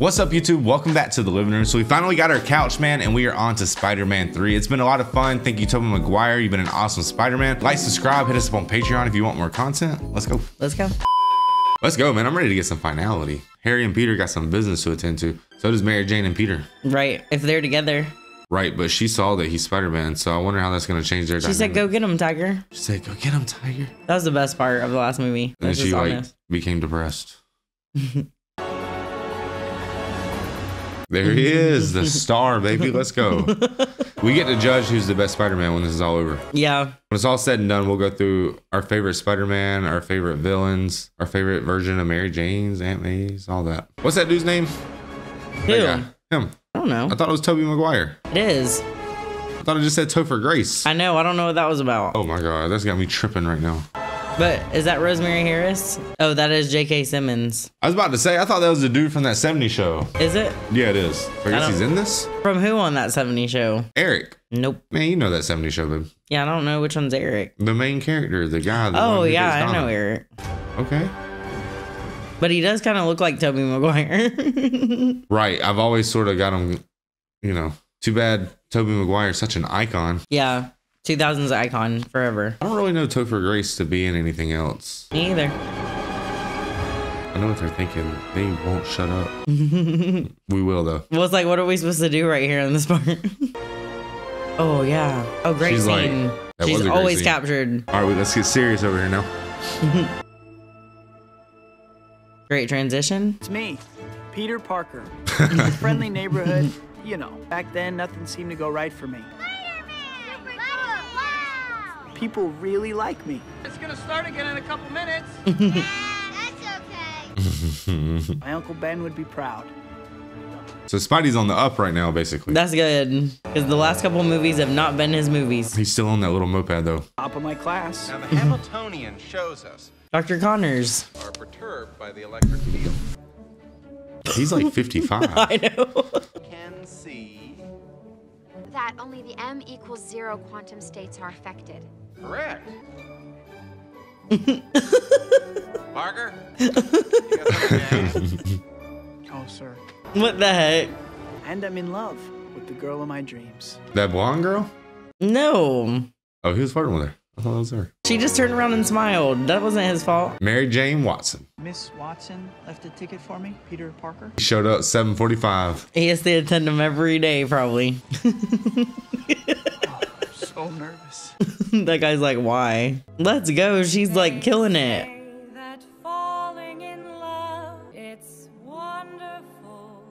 What's up YouTube? Welcome back to the living room. So we finally got our couch, man, and we are on to Spider-Man 3. It's been a lot of fun. Thank you, Tobey Maguire. You've been an awesome Spider-Man. Like, subscribe, hit us up on Patreon if you want more content. Let's go. Let's go. Let's go, man. I'm ready to get some finality. Harry and Peter got some business to attend to. So does Mary Jane and Peter. Right. If they're together. Right, but she saw that he's Spider-Man, so I wonder how that's gonna change their She dynamic. said, go get him, Tiger. She said, go get him, Tiger. That was the best part of the last movie. And then she like honest. became depressed. there he is, the star, baby. Let's go. We get to judge who's the best Spider-Man when this is all over. Yeah. When it's all said and done, we'll go through our favorite Spider-Man, our favorite villains, our favorite version of Mary Jane's, Aunt May's, all that. What's that dude's name? Who? Him. I don't know. I thought it was Tobey Maguire. It is. I thought it just said Topher Grace. I know. I don't know what that was about. Oh my god, that's got me tripping right now. But is that Rosemary Harris? Oh, that is J.K. Simmons. I was about to say, I thought that was the dude from that 70s show. Is it? Yeah, it is. I guess don't- he's in this? From who on that 70 show? Eric. Nope. Man, you know that 70s show, babe. Yeah, I don't know which one's Eric. The main character, the guy. The Oh, yeah, I know Eric. Okay. But he does kind of look like Tobey Maguire. Right. I've always sort of got him, you know, too bad Tobey Maguire is such an icon. yeah. 2000s icon forever. I don't really know Topher Grace to be in anything else. Me either. I know what they're thinking. They won't shut up. we will, though. Well, it's like, what are we supposed to do right here in this part? oh, yeah. Oh, great She's like- scene. That She's was a great always scene. captured. All right, let's get serious over here now. Great transition. It's me, Peter Parker. Friendly neighborhood. You know, back then nothing seemed to go right for me. People really like me. It's gonna start again in a couple minutes. Yeah, that's okay. My Uncle Ben would be proud. So Spidey's on the up right now, basically. That's good. Because the last couple movies have not been his movies. He's still on that little moped, though. Top of my class. Now, the Hamiltonian shows us Dr. Connors. are perturbed by the electric field. He's like 55. I know. Can see. that only the m equals zero quantum states are affected. Correct. Parker? You got something to add? Oh, sir. what the heck? And I'm in love with the girl of my dreams. that blonde girl? No. Oh, he was flirting with her. I thought that was her. She just turned around and smiled. That wasn't his fault. Mary Jane Watson. Miss Watson left a ticket for me, Peter Parker. He showed up 745. He has to attend them every day, probably. Oh, So nervous. that guy's like, why? Let's go. She's like killing it. that falling in love it's wonderful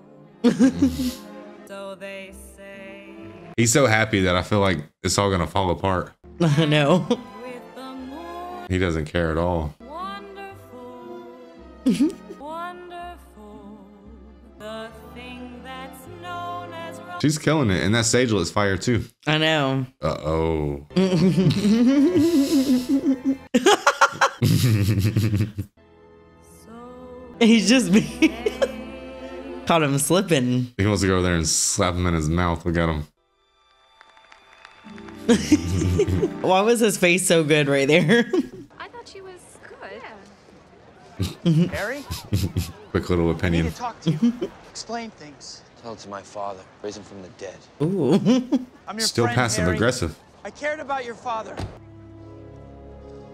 so they say He's so happy that I feel like it's all gonna fall apart. I know. with the moon He doesn't care at all. She's killing it, and that is fire too. I know. Uh oh. so He's just be caught him slipping. He wants to go over there and slap him in his mouth. Look at him. Why was his face so good right there? I thought she was good. Harry? Quick little I need opinion. to talk to you. Explain things. Tell it to my father. Raise him from the dead. Ooh. I'm your Still friend, passive Harry. aggressive. I cared about your father.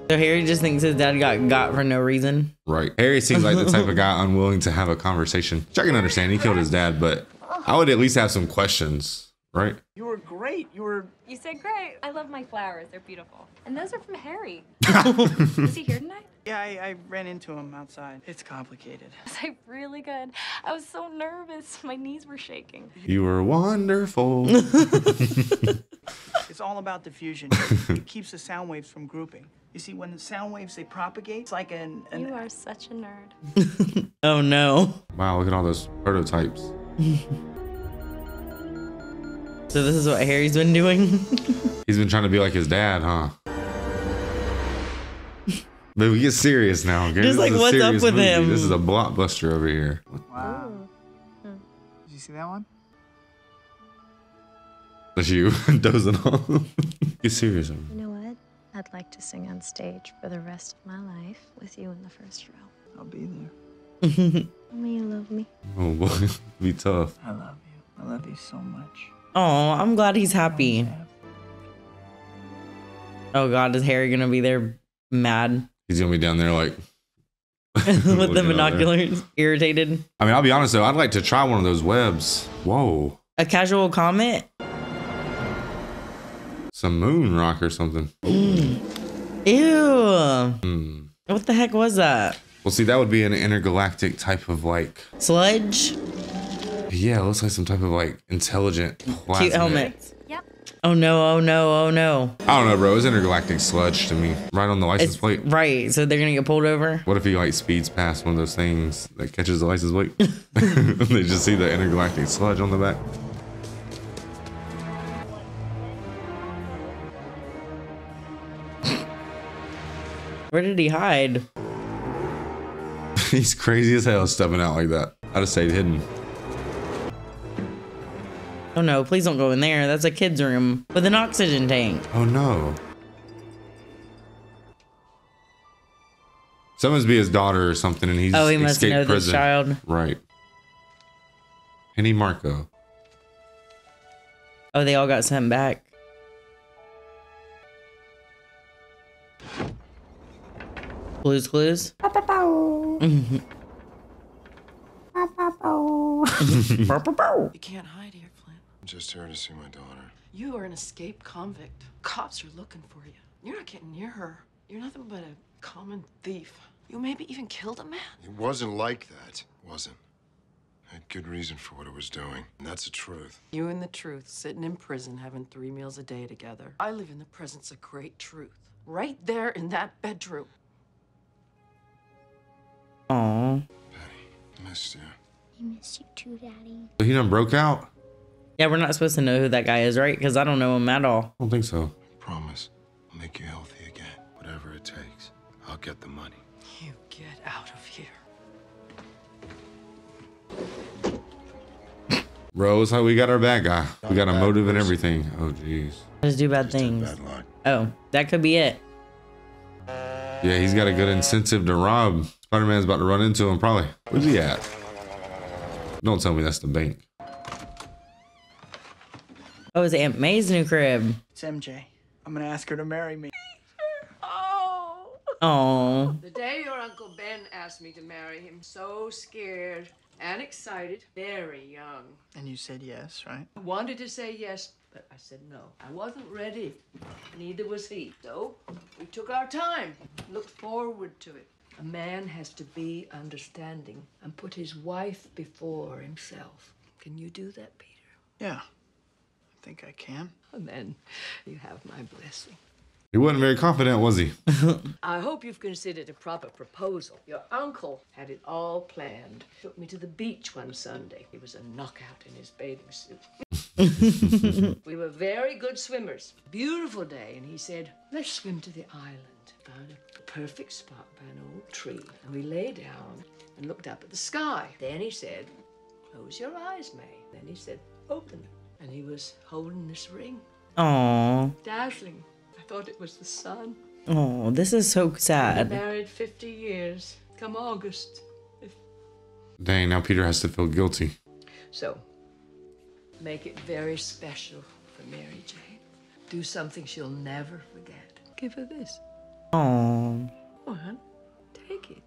So Harry just thinks his dad got got for no reason. Right. Harry seems like the type of guy unwilling to have a conversation. Which I can understand. He killed his dad, but I would at least have some questions, right? You were great. You were. You said great. I love my flowers. They're beautiful. And those are from Harry. Is he here tonight? Yeah, I, I ran into him outside. It's complicated. Was I really good? I was so nervous. My knees were shaking. You were wonderful. It's all about diffusion. it keeps the sound waves from grouping. You see, when the sound waves they propagate, it's like an. an You are such a nerd. Oh no. wow, look at all those prototypes. So this is what Harry's been doing. He's been trying to be like his dad, huh? But we get serious now. Okay? Just This like, is a what's up with movie. him? This is a blockbuster over here. Wow. Did you see that one? That's you dozing off. get serious. over You know what? I'd like to sing on stage for the rest of my life with you in the first row. I'll be there. Mommy, you love me. Oh boy, be tough. I love you. I love you so much. Oh, I'm glad he's happy. Oh God, is Harry gonna be there mad He's gonna be down there like with the looking out there. binoculars, irritated? I mean, I'll be honest though. I'd like to try one of those webs. Whoa, A casual comment? some moon rock or something. Ew. Hmm. What the heck was that? Well, see, that would be an intergalactic type of like. Sludge? Yeah, it looks like some type of like intelligent plasmid. Cute helmets. Yep. Oh no, oh no, oh no. I don't know, bro. It's intergalactic sludge to me. Right on the license It's plate. right, so they're gonna get pulled over. What if he like speeds past one of those things that catches the license plate? they just see the intergalactic sludge on the back. Where did he hide? He's crazy as hell stepping out like that. I'd have stayed hidden. Oh no, please don't go in there. That's a kid's room with an oxygen tank. Oh no. That must be his daughter or something, and he's Oh, he must escaped know this prison. child. Right. Penny Marko. Oh, they all got sent back. Blues Clues? Mhm. You can't hide here, Flint. I'm just here to see my daughter. You are an escaped convict. Cops are looking for you. You're not getting near her. You're nothing but a common thief. You maybe even killed a man. It wasn't like that, It wasn't. I had good reason for what I was doing, and that's the truth. You and the truth sitting in prison having three meals a day together. I live in the presence of great truth. Right there in that bedroom. Aw. I missed you. I missed you too, Daddy. But he done broke out? I Yeah, we're not supposed to know who that guy is, right? Because I don't know him at all. I don't think so. I promise, I'll make you healthy again. Whatever it takes, I'll get the money. You get out of here. Rose, it's like we got our bad guy. We got a motive and everything. Oh, jeez. Just do bad things. Bad luck. Oh, that could be it. Yeah, he's got a good incentive to rob. Spider Man's about to run into him, probably. Where's he at? Don't tell me that's the bank. Oh, it's Aunt May's new crib. It's MJ. I'm gonna ask her to marry me. Oh! Oh, The day your Uncle Ben asked me to marry him, so scared and excited, very young. And you said yes, right? I wanted to say yes, but I said no. I wasn't ready. Neither was he. So we took our time, looked forward to it. A man has to be understanding and put his wife before himself. Can you do that, Peter? Yeah. I think I can. And then you have my blessing. He wasn't very confident, was he? I hope you've considered a proper proposal. Your uncle had it all planned. Took me to the beach one Sunday. He was a knockout in his bathing suit. we were very good swimmers. Beautiful day, and he said, Let's swim to the island. Found a perfect spot by an old tree, and we lay down and looked up at the sky. Then he said, Close your eyes, May. Then he said, Open them. And he was holding this ring. oh, Dazzling. I thought it was the sun. oh, this is so sad. Married 50 years. Come August. Dang, now Peter has to feel guilty. So, make it very special for Mary Jane. Do something she'll never forget. Give her this. Oh, Oh, hon, take it.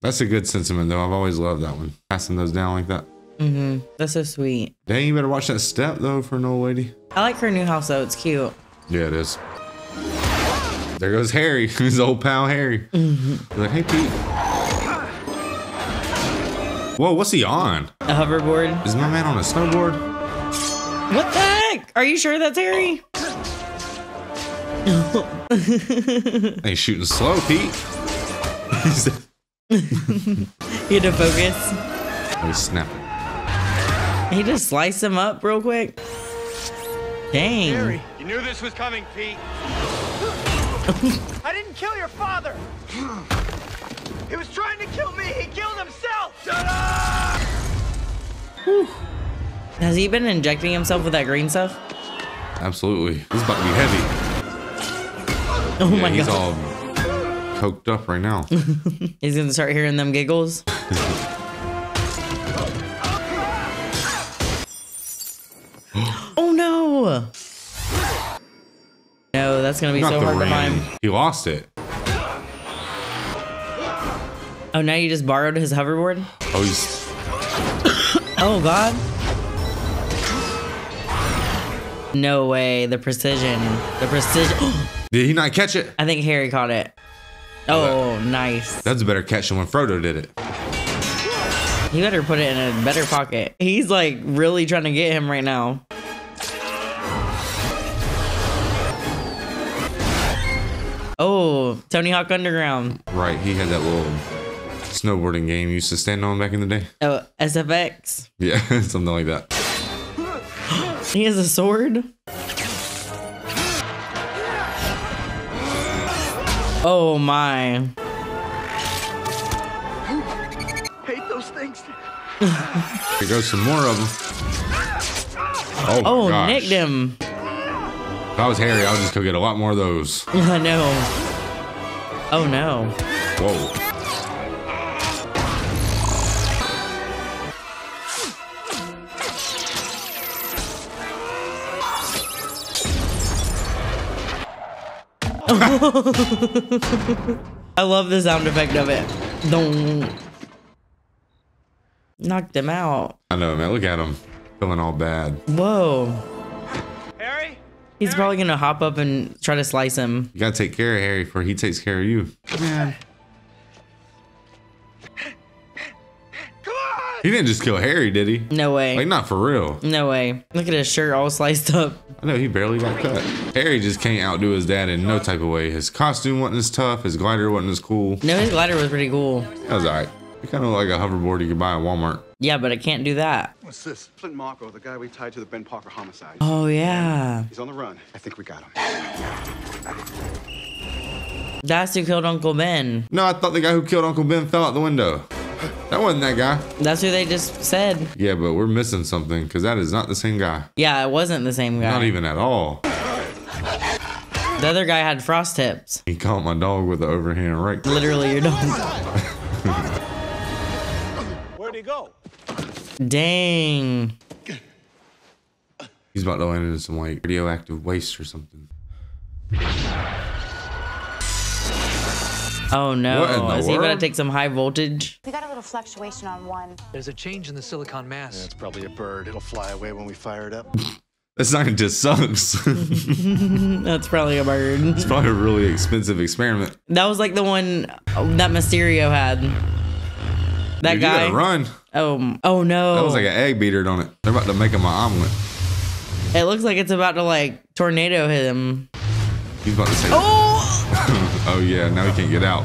That's a good sentiment, though. I've always loved that one. Passing those down like that. Mm-hmm. That's so sweet. Dang, you better watch that step, though, for an old lady. I like her new house though. It's cute. Yeah, it is. There goes Harry, his old pal Harry. He's like, hey, Pete. Whoa, what's he on? A hoverboard. Is my man on a snowboard? What the heck? Are you sure that's Harry? Hey, shooting slow, Pete. He's He had to focus. oh, he's snapping. He just sliced him up real quick. Dang. Harry. You knew this was coming, Pete. I didn't kill your father! He was trying to kill me! He killed himself! Shut up! Whew. Has he been injecting himself with that green stuff? Absolutely. This is about to be heavy. Oh Yeah, my he's god. He's all coked up right now. He's gonna start hearing them giggles. that's gonna be Not so hard to mime. He lost it. Oh, now you just borrowed his hoverboard? Oh, he's Oh god. No way. The precision. The precision. did he not catch it? I think Harry caught it. Oh, nice. That's a better catch than when Frodo did it. He better put it in a better pocket. He's like really trying to get him right now. Tony Hawk Underground. Right, he had that little snowboarding game you used to stand on back in the day. Oh, SSX. Yeah, something like that. He has a sword. Oh my. Hate those things. Here goes some more of them. Oh, my Oh, gosh. nicked him. If I was Harry, I would just go get a lot more of those. I know. Oh no. Whoa. I love the sound effect of it. Don't knocked him out. I know, man. Look at him. Feeling all bad. Whoa. Harry? He's probably gonna hop up and try to slice him. You gotta take care of Harry before he takes care of you. Man. He didn't just kill Harry, did he? No way. Like, not for real. No way. Look at his shirt all sliced up. I know he barely got cut. Harry just can't outdo his dad in no type of way. His costume wasn't as tough. His glider wasn't as cool. No, his glider was pretty cool. That was alright. It kind of like a hoverboard you could buy at Walmart. Yeah, but I can't do that. What's this? Flint Marko, the guy we tied to the Ben Parker homicide. Oh yeah. He's on the run. I think we got him. That's who killed Uncle Ben. No, I thought the guy who killed Uncle Ben fell out the window. That wasn't that guy. That's who they just said. Yeah, but we're missing something because that is not the same guy. Yeah, it wasn't the same guy. Not even at all. The other guy had frost tips. He caught my dog with the overhand right. Literally your dog. Dang. He's about to land into some like radioactive waste or something. Oh no. the Is he gonna take some high voltage? We got a little fluctuation on one. There's a change in the silicon mass. It's probably a bird. It'll fly away when we fire it up. That just sucks. That's probably a bird. it's probably a really expensive experiment. That was like the one that Mysterio had. That Dude, you guy. gotta run. Oh, oh no. That was like an egg beater on it. They're about to make him an omelet. It looks like it's about to like tornado hit him. He's about to say. Oh! oh yeah, now he can't get out.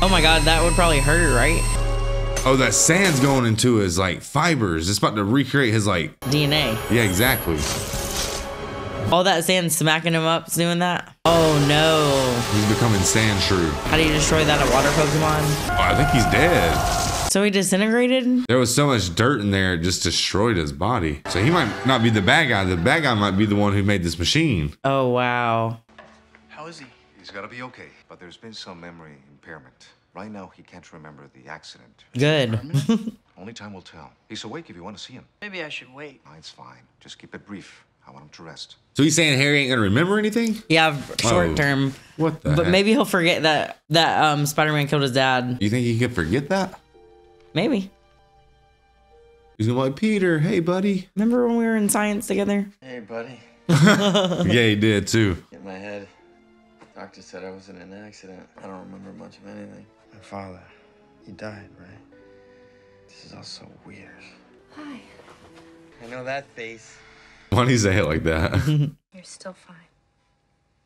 Oh my god, that would probably hurt, right? Oh, that sand's going into his like fibers. It's about to recreate his like. DNA. Yeah, exactly. All that sand smacking him up doing that? Oh no. He's becoming Sandshrew. How do you destroy that? A water Pokemon? Oh, I think he's dead. So he disintegrated? There was so much dirt in there, it just destroyed his body. So he might not be the bad guy. The bad guy might be the one who made this machine. Oh wow. How is he? He's gotta be okay, but there's been some memory impairment. Right now, he can't remember the accident. Good. Only time will tell. He's awake if you want to see him. Maybe I should wait. No, it's fine. Just keep it brief. I want him to rest. So he's saying Harry ain't gonna remember anything? yeah, short Oh, term. What the? But heck? maybe he'll forget that that um Spider-Man killed his dad. You think he could forget that? Maybe. He's gonna be like, Peter, hey buddy. Remember when we were in science together? Hey, buddy. yeah, he did too. Get my head. Doctor said I was in an accident. I don't remember much of anything. My father, he died, right? This is all so weird. Hi. I know that face. Why do you say it like that? You're still fine.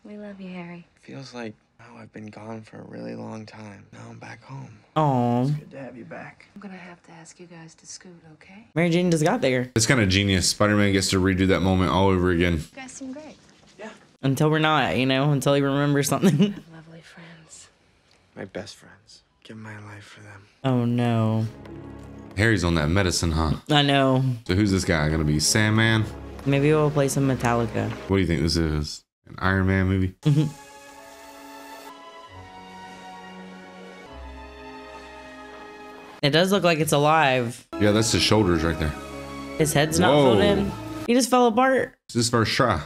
We love you, Harry. Feels like now I've been gone for a really long time. Now I'm back home. Oh. Good to have you back. I'm gonna have to ask you guys to scoot, okay? Mary Jane just got there. it's kind of genius. Spider-Man gets to redo that moment all over again. You guys seem great. Yeah. Until we're not, you know, until he remembers something. Lovely friends. My best friends. Give my life for them. oh no. Harry's on that medicine, huh? I know. So who's this guy gonna be? Sandman? Maybe we'll play some Metallica. What do you think this is? An Iron Man movie. Mm-hmm. It does look like it's alive. Yeah, that's his shoulders right there. His head's not Whoa. filled in. He just fell apart. It's his first try.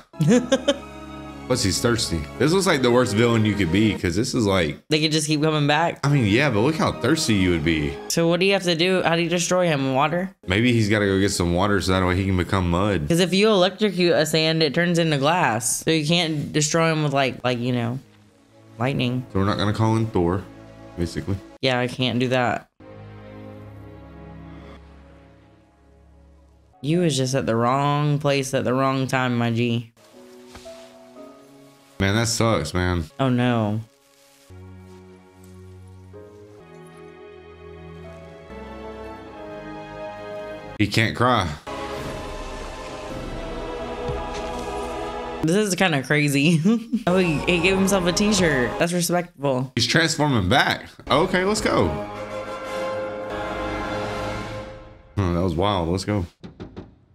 Plus, he's thirsty. This looks like the worst villain you could be because this is like, They could just keep coming back. I mean, yeah, but look how thirsty you would be. So what do you have to do? How do you destroy him? Water? Maybe he's got to go get some water so that way he can become mud. Because if you electrocute a sand, it turns into glass. So you can't destroy him with like, like you know, lightning. So we're not gonna call in Thor, basically. Yeah, I can't do that. You was just at the wrong place at the wrong time, my G. Man, that sucks, man. Oh no. He can't cry. This is kind of crazy. oh, he, he gave himself a t-shirt. That's respectable. He's transforming back. Okay, let's go. Oh, that was wild. Let's go.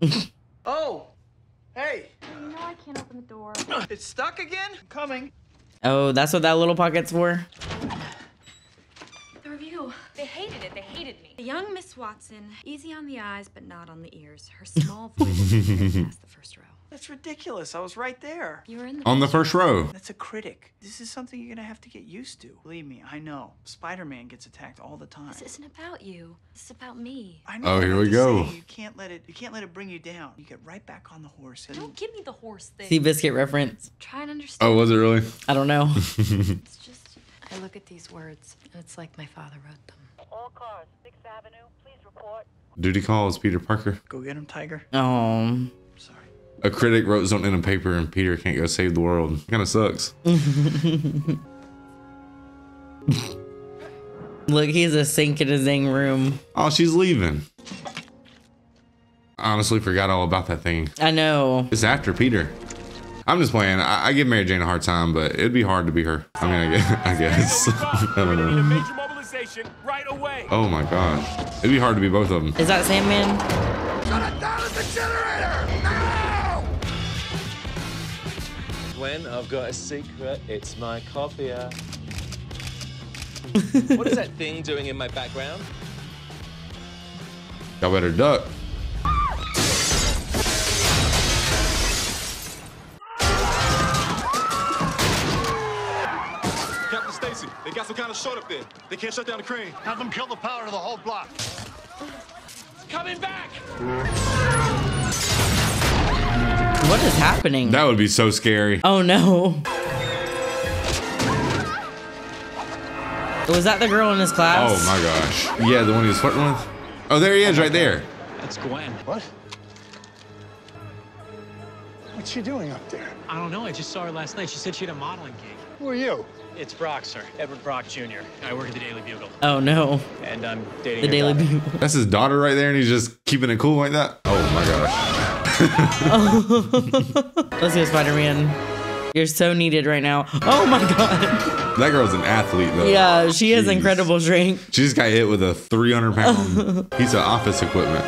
Oh, hey, You know I can't open the door. it's stuck again? Coming. Oh, that's what that little pocket's for? The review. They hated it. They hated me. The young Miss Watson, easy on the eyes but not on the ears. Her small voice is past the first row. That's ridiculous. I was right there. You were in the On the first row. That's a critic. This is something you're gonna have to get used to. Believe me, I know. Spider-Man gets attacked all the time. This isn't about you. This is about me. I oh, know. Oh, here I'm we go. saying, You can't let it. You can't let it bring you down. You get right back on the horse. And Don't give me the horse thing. Seabiscuit reference. Try and understand. Oh, was it really? I don't know. It's just, I look at these words, and it's like my father wrote them. All cars, 6th Avenue, please report. Duty calls Peter Parker. go get him, Tiger. Oh. Sorry. A critic wrote something in a paper and Peter can't go save the world. Kind of sucks. Look, he's a sink in his zing room. Oh, she's leaving. I honestly forgot all about that thing. I know. It's after Peter. I'm just playing. I, I give Mary Jane a hard time, but it'd be hard to be her. I mean, I guess. I, guess. I don't know. Right away. Oh my gosh. It'd be hard to be both of them. Is that Sandman? Shut it down at the generator Gwen, I've got a secret. It's my copier. what is that thing doing in my background? Y'all better duck. Captain Stacy, they got some kind of short up there. They can't shut down the crane. Have them kill the power to the whole block. It's coming back! What is happening? That would be so scary. Oh no. Was that the girl in his class? Oh my gosh. Yeah, the one he was flirting with. Oh, there he is, right there. That's Gwen. What? What's she doing up there? I don't know. I just saw her last night. She said she had a modeling gig. Who are you? It's Brock, sir. Edward Brock Jr. I work at the Daily Bugle. Oh no. And I'm dating The Daily daughter. Bugle. That's his daughter right there, and he's just keeping it cool like that. Oh my gosh. Let's go, Spider Man. You're so needed right now. Oh my god. That girl's an athlete, though. Yeah, she has incredible strength. She just got hit with a 300 pound piece of office equipment.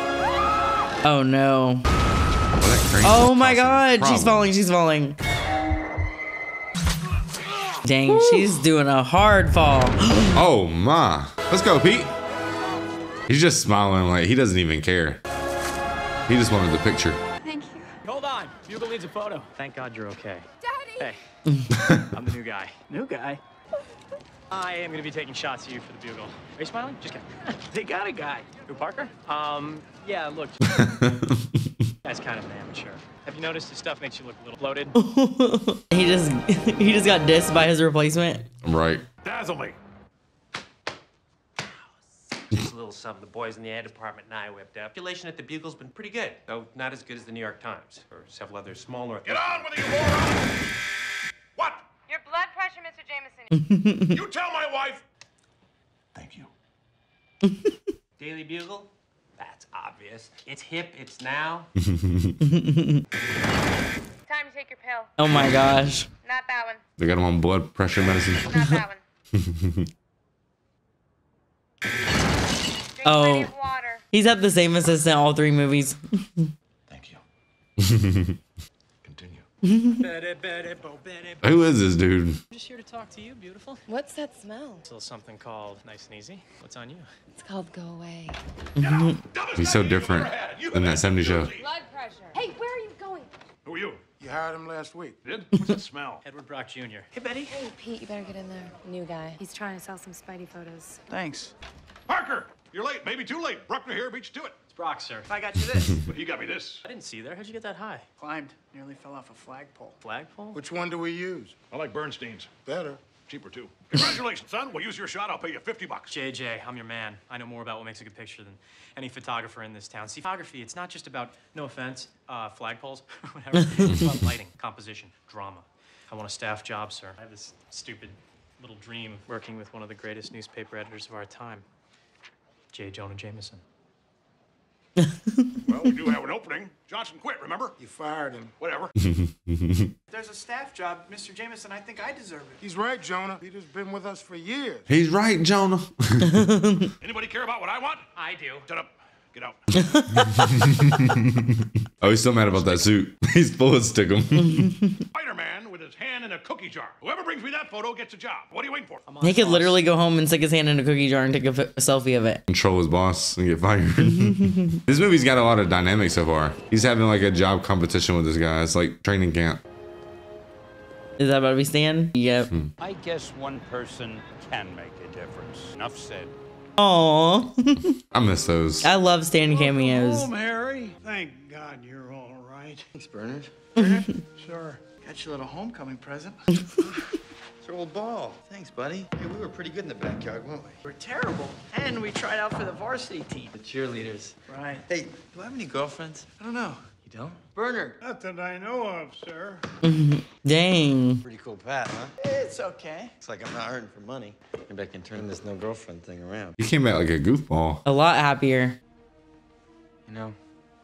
Oh no. Crane Oh my god. She's falling. She's falling. Dang, she's doing a hard fall. Oh my. Let's go, Pete. He's just smiling like he doesn't even care. He just wanted the picture. Thank you. Hold on. Bugle needs a photo. Thank God you're okay. Daddy! Hey, I'm the new guy. New guy. I am going to be taking shots of you for the Bugle. Are you smiling? Just kidding. They got a guy. Who, Parker? Um, yeah, look. That's kind of an amateur. Have you noticed his stuff makes you look a little bloated? he just he just got dissed by his replacement. Right. Dazzle me. Just a little something the boys in the ad department and I whipped up. Population at the Bugle's been pretty good, though not as good as the New York Times or several other small North. Get on with it, you moron! What? Your blood pressure, Mr. Jameson. You tell my wife! Thank you. Daily Bugle? That's obvious. It's hip, it's now. Time to take your pill. Oh my gosh. Not that one. They got him on blood pressure medicine. Not that one. Oh. He's had the same assistant all three movies. Thank you. Continue. Who is this dude? I'm just here to talk to you, beautiful. What's that smell? It's a little something called nice and easy. What's on you? It's called Go Away. He's so different than that 70 show. Blood pressure. Hey, where are you going? Who are you? You hired him last week. Did? What's that smell? Edward Brock Jr. Hey, Betty. Hey, Pete, you better get in there. New guy. He's trying to sell some Spidey photos. Thanks. Parker, you're late. Maybe too late. Bruckner here beat you to it. It's Brock, sir. I got you this. But he got me this. I didn't see you there. How'd you get that high? Climbed. Nearly fell off a flagpole. Flagpole? Which one do we use? I like Bernstein's. Better. Cheaper, too. Congratulations, son. We'll use your shot. I'll pay you 50 bucks. JJ, I'm your man. I know more about what makes a good picture than any photographer in this town. See, photography, it's not just about, no offense, uh, flagpoles, whatever. it's about lighting, composition, drama. I want a staff job, sir. I have this stupid little dream of working with one of the greatest newspaper editors of our time, J. Jonah Jameson. Well, we do have an opening. Johnson quit, remember? You fired him. Whatever. There's a staff job, Mr. Jameson. I think I deserve it. He's right, Jonah. Peter's been with us for years. He's right, Jonah. Anybody care about what I want? I do. Shut up. Get out. Oh, he's still mad about that suit. He's full of stickum. Spider-Man with his hand in a cookie jar. Whoever brings me that photo gets a job. What are you waiting for? He could literally go home and stick his hand in a cookie jar and take a selfie of it. Control his boss and get fired. this movie's got a lot of dynamics so far. He's having like a job competition with this guy. It's like training camp. Is that about to be Stan? Yep. Hmm. I guess one person can make a difference. Enough said. Aww. I miss those. I love Stan cameos. Home, Harry. Thank God you're all right. Thanks, Bernard. Sure. Got you a little homecoming present. It's your old ball. Thanks, buddy. Hey, we were pretty good in the backyard, weren't we? We're terrible. And we tried out for the varsity team. The cheerleaders. Right. Hey, do I have any girlfriends? I don't know. You don't? Bernard. Not that I know of, sir. Dang. Pretty cool pat, huh? It's okay. Looks like I'm not hurting for money. Maybe I can turn this no girlfriend thing around. You came out like a goofball. A lot happier. You know,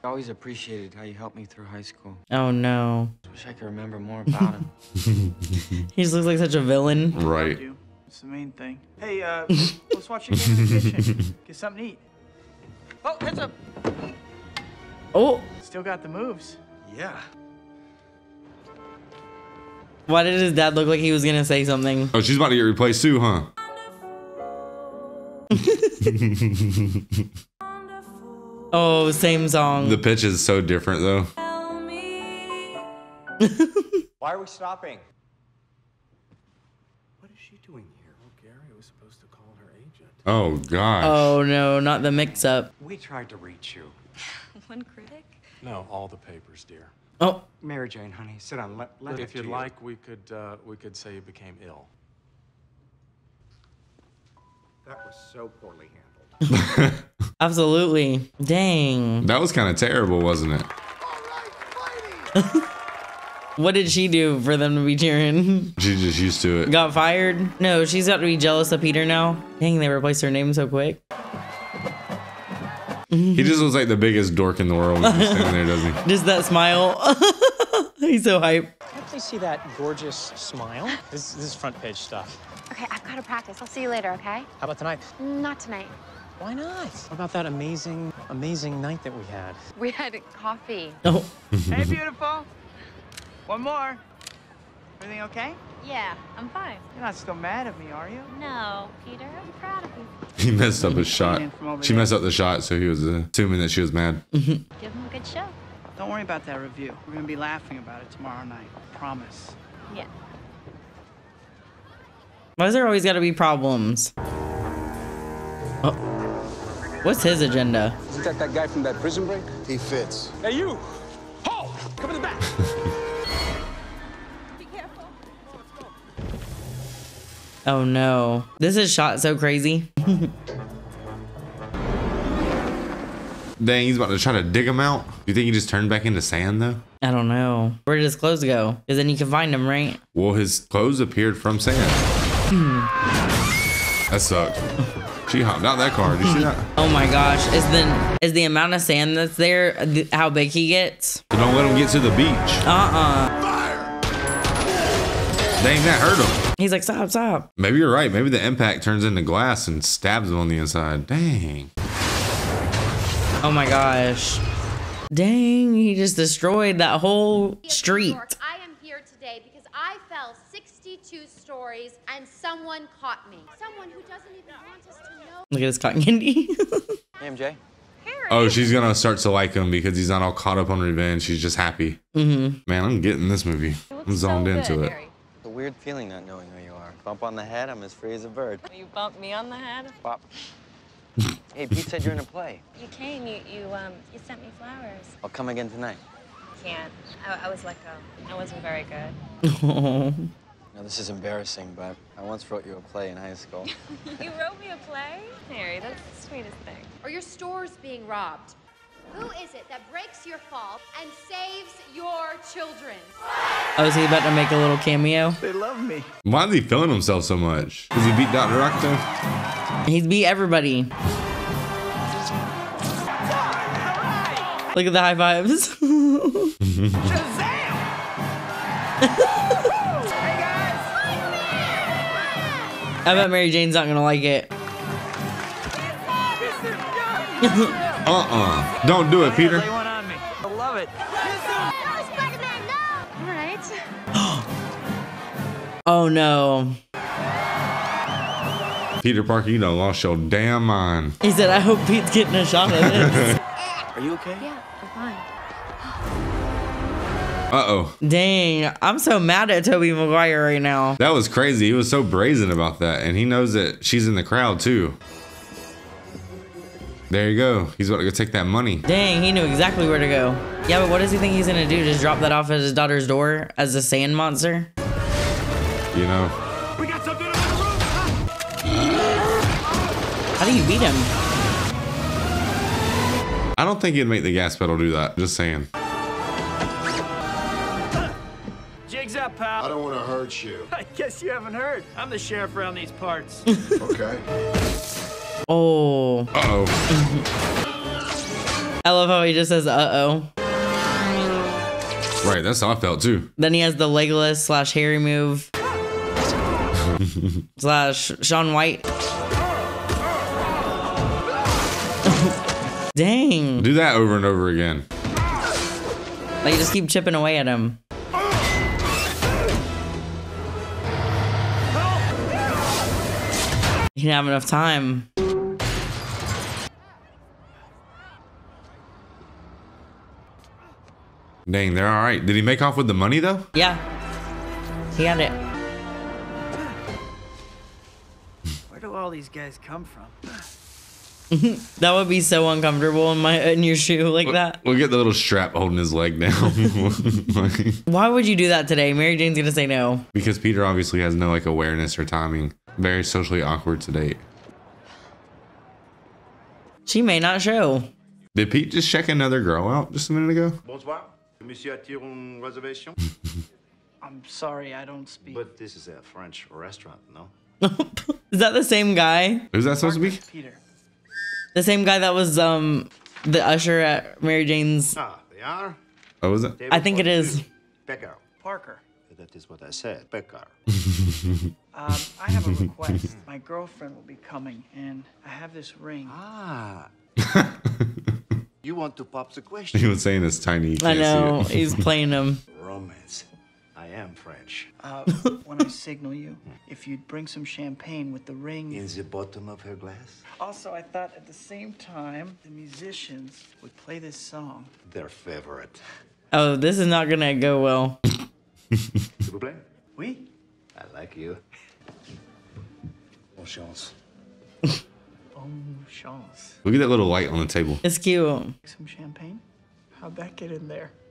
I always appreciated how you helped me through high school. Oh no. I Wish I could remember more about him. He just looks like such a villain. Right. You. It's the main thing. Hey, uh, let's watch your game in the kitchen. Get something to eat. Oh, heads up. Oh, Still got the moves. yeah. why did his dad look like he was gonna say something? Oh, she's about to get replaced too, huh? Oh, same song. The pitch is so different though. Why are we stopping? What is she doing here? Well, Gary was supposed to call her agent. Oh gosh. Oh no, not the mix up. We tried to reach you. One critic? No, all the papers, dear. Oh, Mary Jane, honey, sit down. Let, let if you'd like, we could uh, we could say you became ill. That was so poorly handled. absolutely. Dang. That was kind of terrible, wasn't it? What did she do for them to be cheering? She just used to it. Got fired? No, she's got to be jealous of Peter now. Dang, they replaced her name so quick. He just looks like the biggest dork in the world when he's standing there, doesn't he? Just that smile. He's so hype. Can I please see that gorgeous smile? This, this is front page stuff. Okay, I've got to practice. I'll see you later, okay? How about tonight? Not tonight. Why not? What about that amazing, amazing night that we had? We had coffee. Oh. hey, beautiful. One more. Everything okay? Yeah, I'm fine. You're not still mad at me, are you? No, Peter, I'm proud of you. He messed up his shot. She messed up the shot, so he was uh, assuming that she was mad. Give him a good show. Don't worry about that review. We're gonna be laughing about it tomorrow night. Promise. Yeah. Why is there always got to be problems? Oh. What's his agenda? Isn't that that guy from that prison break? He fits. Hey, you! Halt! Come in the back! Oh no. This is shot so crazy. Dang, he's about to try to dig him out. Do you think he just turned back into sand though? I don't know. Where did his clothes go? Because then you can find him, right? Well, his clothes appeared from sand. Hmm. That sucked. She hopped out that car. Did you see that? Oh my gosh. Is the is the amount of sand that's there th- how big he gets? So don't let him get to the beach. Uh-uh. Dang, that hurt him. He's like, stop, stop. Maybe you're right. Maybe the impact turns into glass and stabs him on the inside. Dang. Oh my gosh. Dang, he just destroyed that whole street. I am here today because I fell 62 stories and someone caught me. Someone who doesn't even want us to know. Look at this cotton candy. Hey, MJ. Oh, she's gonna start to like him because he's not all caught up on revenge. She's just happy. mm-hmm. Man, I'm getting this movie. I'm zoned into it. It's a weird feeling not knowing who you are. Bump on the head, I'm as free as a bird. You bumped me on the head? Pop. hey, Pete said you're in a play. You came, you, you, um, you sent me flowers. I'll come again tonight. Can't. I, I was let go. I wasn't very good. Now, this is embarrassing, but I once wrote you a play in high school. you wrote me a play? Harry, that's the sweetest thing. Or your store's being robbed. Who is it that breaks your fall and saves your children? Oh, is he about to make a little cameo? They love me. Why is he feeling himself so much? Does he beat Dr. Octo? He's beat everybody. Look at the high fives. I bet Mary Jane's not gonna like it. Uh-uh. Don't do it, Peter. Lay one on me. I love it. Oh no. Peter Parker, you done lost your damn mind. He said, I hope Pete's getting a shot at this. Are you okay? Yeah, I'm fine. Uh-oh. Dang, I'm so mad at Tobey Maguire right now. That was crazy. He was so brazen about that. And he knows that she's in the crowd, too. There you go. He's about to go take that money. Dang, he knew exactly where to go. Yeah, but what does he think he's gonna do? Just drop that off at his daughter's door as a sand monster? You know? We got something in the room. How do you beat him? I don't think he'd make the gas pedal do that. Just saying. Jigs up, pal. I don't want to hurt you. I guess you haven't heard. I'm the sheriff around these parts. Okay. Oh. Uh-oh. I love how he just says, uh oh. Right, that's how I felt, too. Then he has the Legolas slash Harry move slash Shaun White. Dang. Do that over and over again. Like, you just keep chipping away at him. He didn't have enough time. Dang, they're all right. Did he make off with the money, though? Yeah. He had it. Where do all these guys come from? that would be so uncomfortable in my in your shoe like that. Look we'll at the little strap holding his leg down. Why would you do that today? Mary Jane's gonna say no. because Peter obviously has no like awareness or timing. Very socially awkward to date. She may not show. Did Pete just check another girl out just a minute ago? Bonsoir. Monsieur attire une réservation? I'm sorry, I don't speak. But this is a French restaurant, no? Is that the same guy? Who's that supposed to be? Peter. The same guy that was um the usher at Mary Jane's. Ah, they are? Oh, was it? I think it is. Becker. Parker. That is what I said. Becker. Um, I have a request. My girlfriend will be coming, and I have this ring. Ah. You want to pop the question? He was saying it's tiny. I know. He's playing him. Romance. I am French. Uh, when I signal you, if you'd bring some champagne with the ring. In the bottom of her glass? Also, I thought at the same time, the musicians would play this song. Their favorite. Oh, this is not gonna go well. S'il vous plaît? Oui? I like you. Bonne chance. Oh, Bonne chance. Look at that little light on the table. It's cute. Some champagne? How'd that get in there?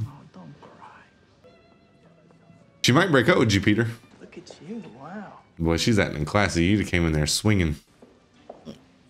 Oh, don't cry. She might break up with you, Peter. Look at you. Wow. Boy, she's acting classy. You'd have came in there swinging.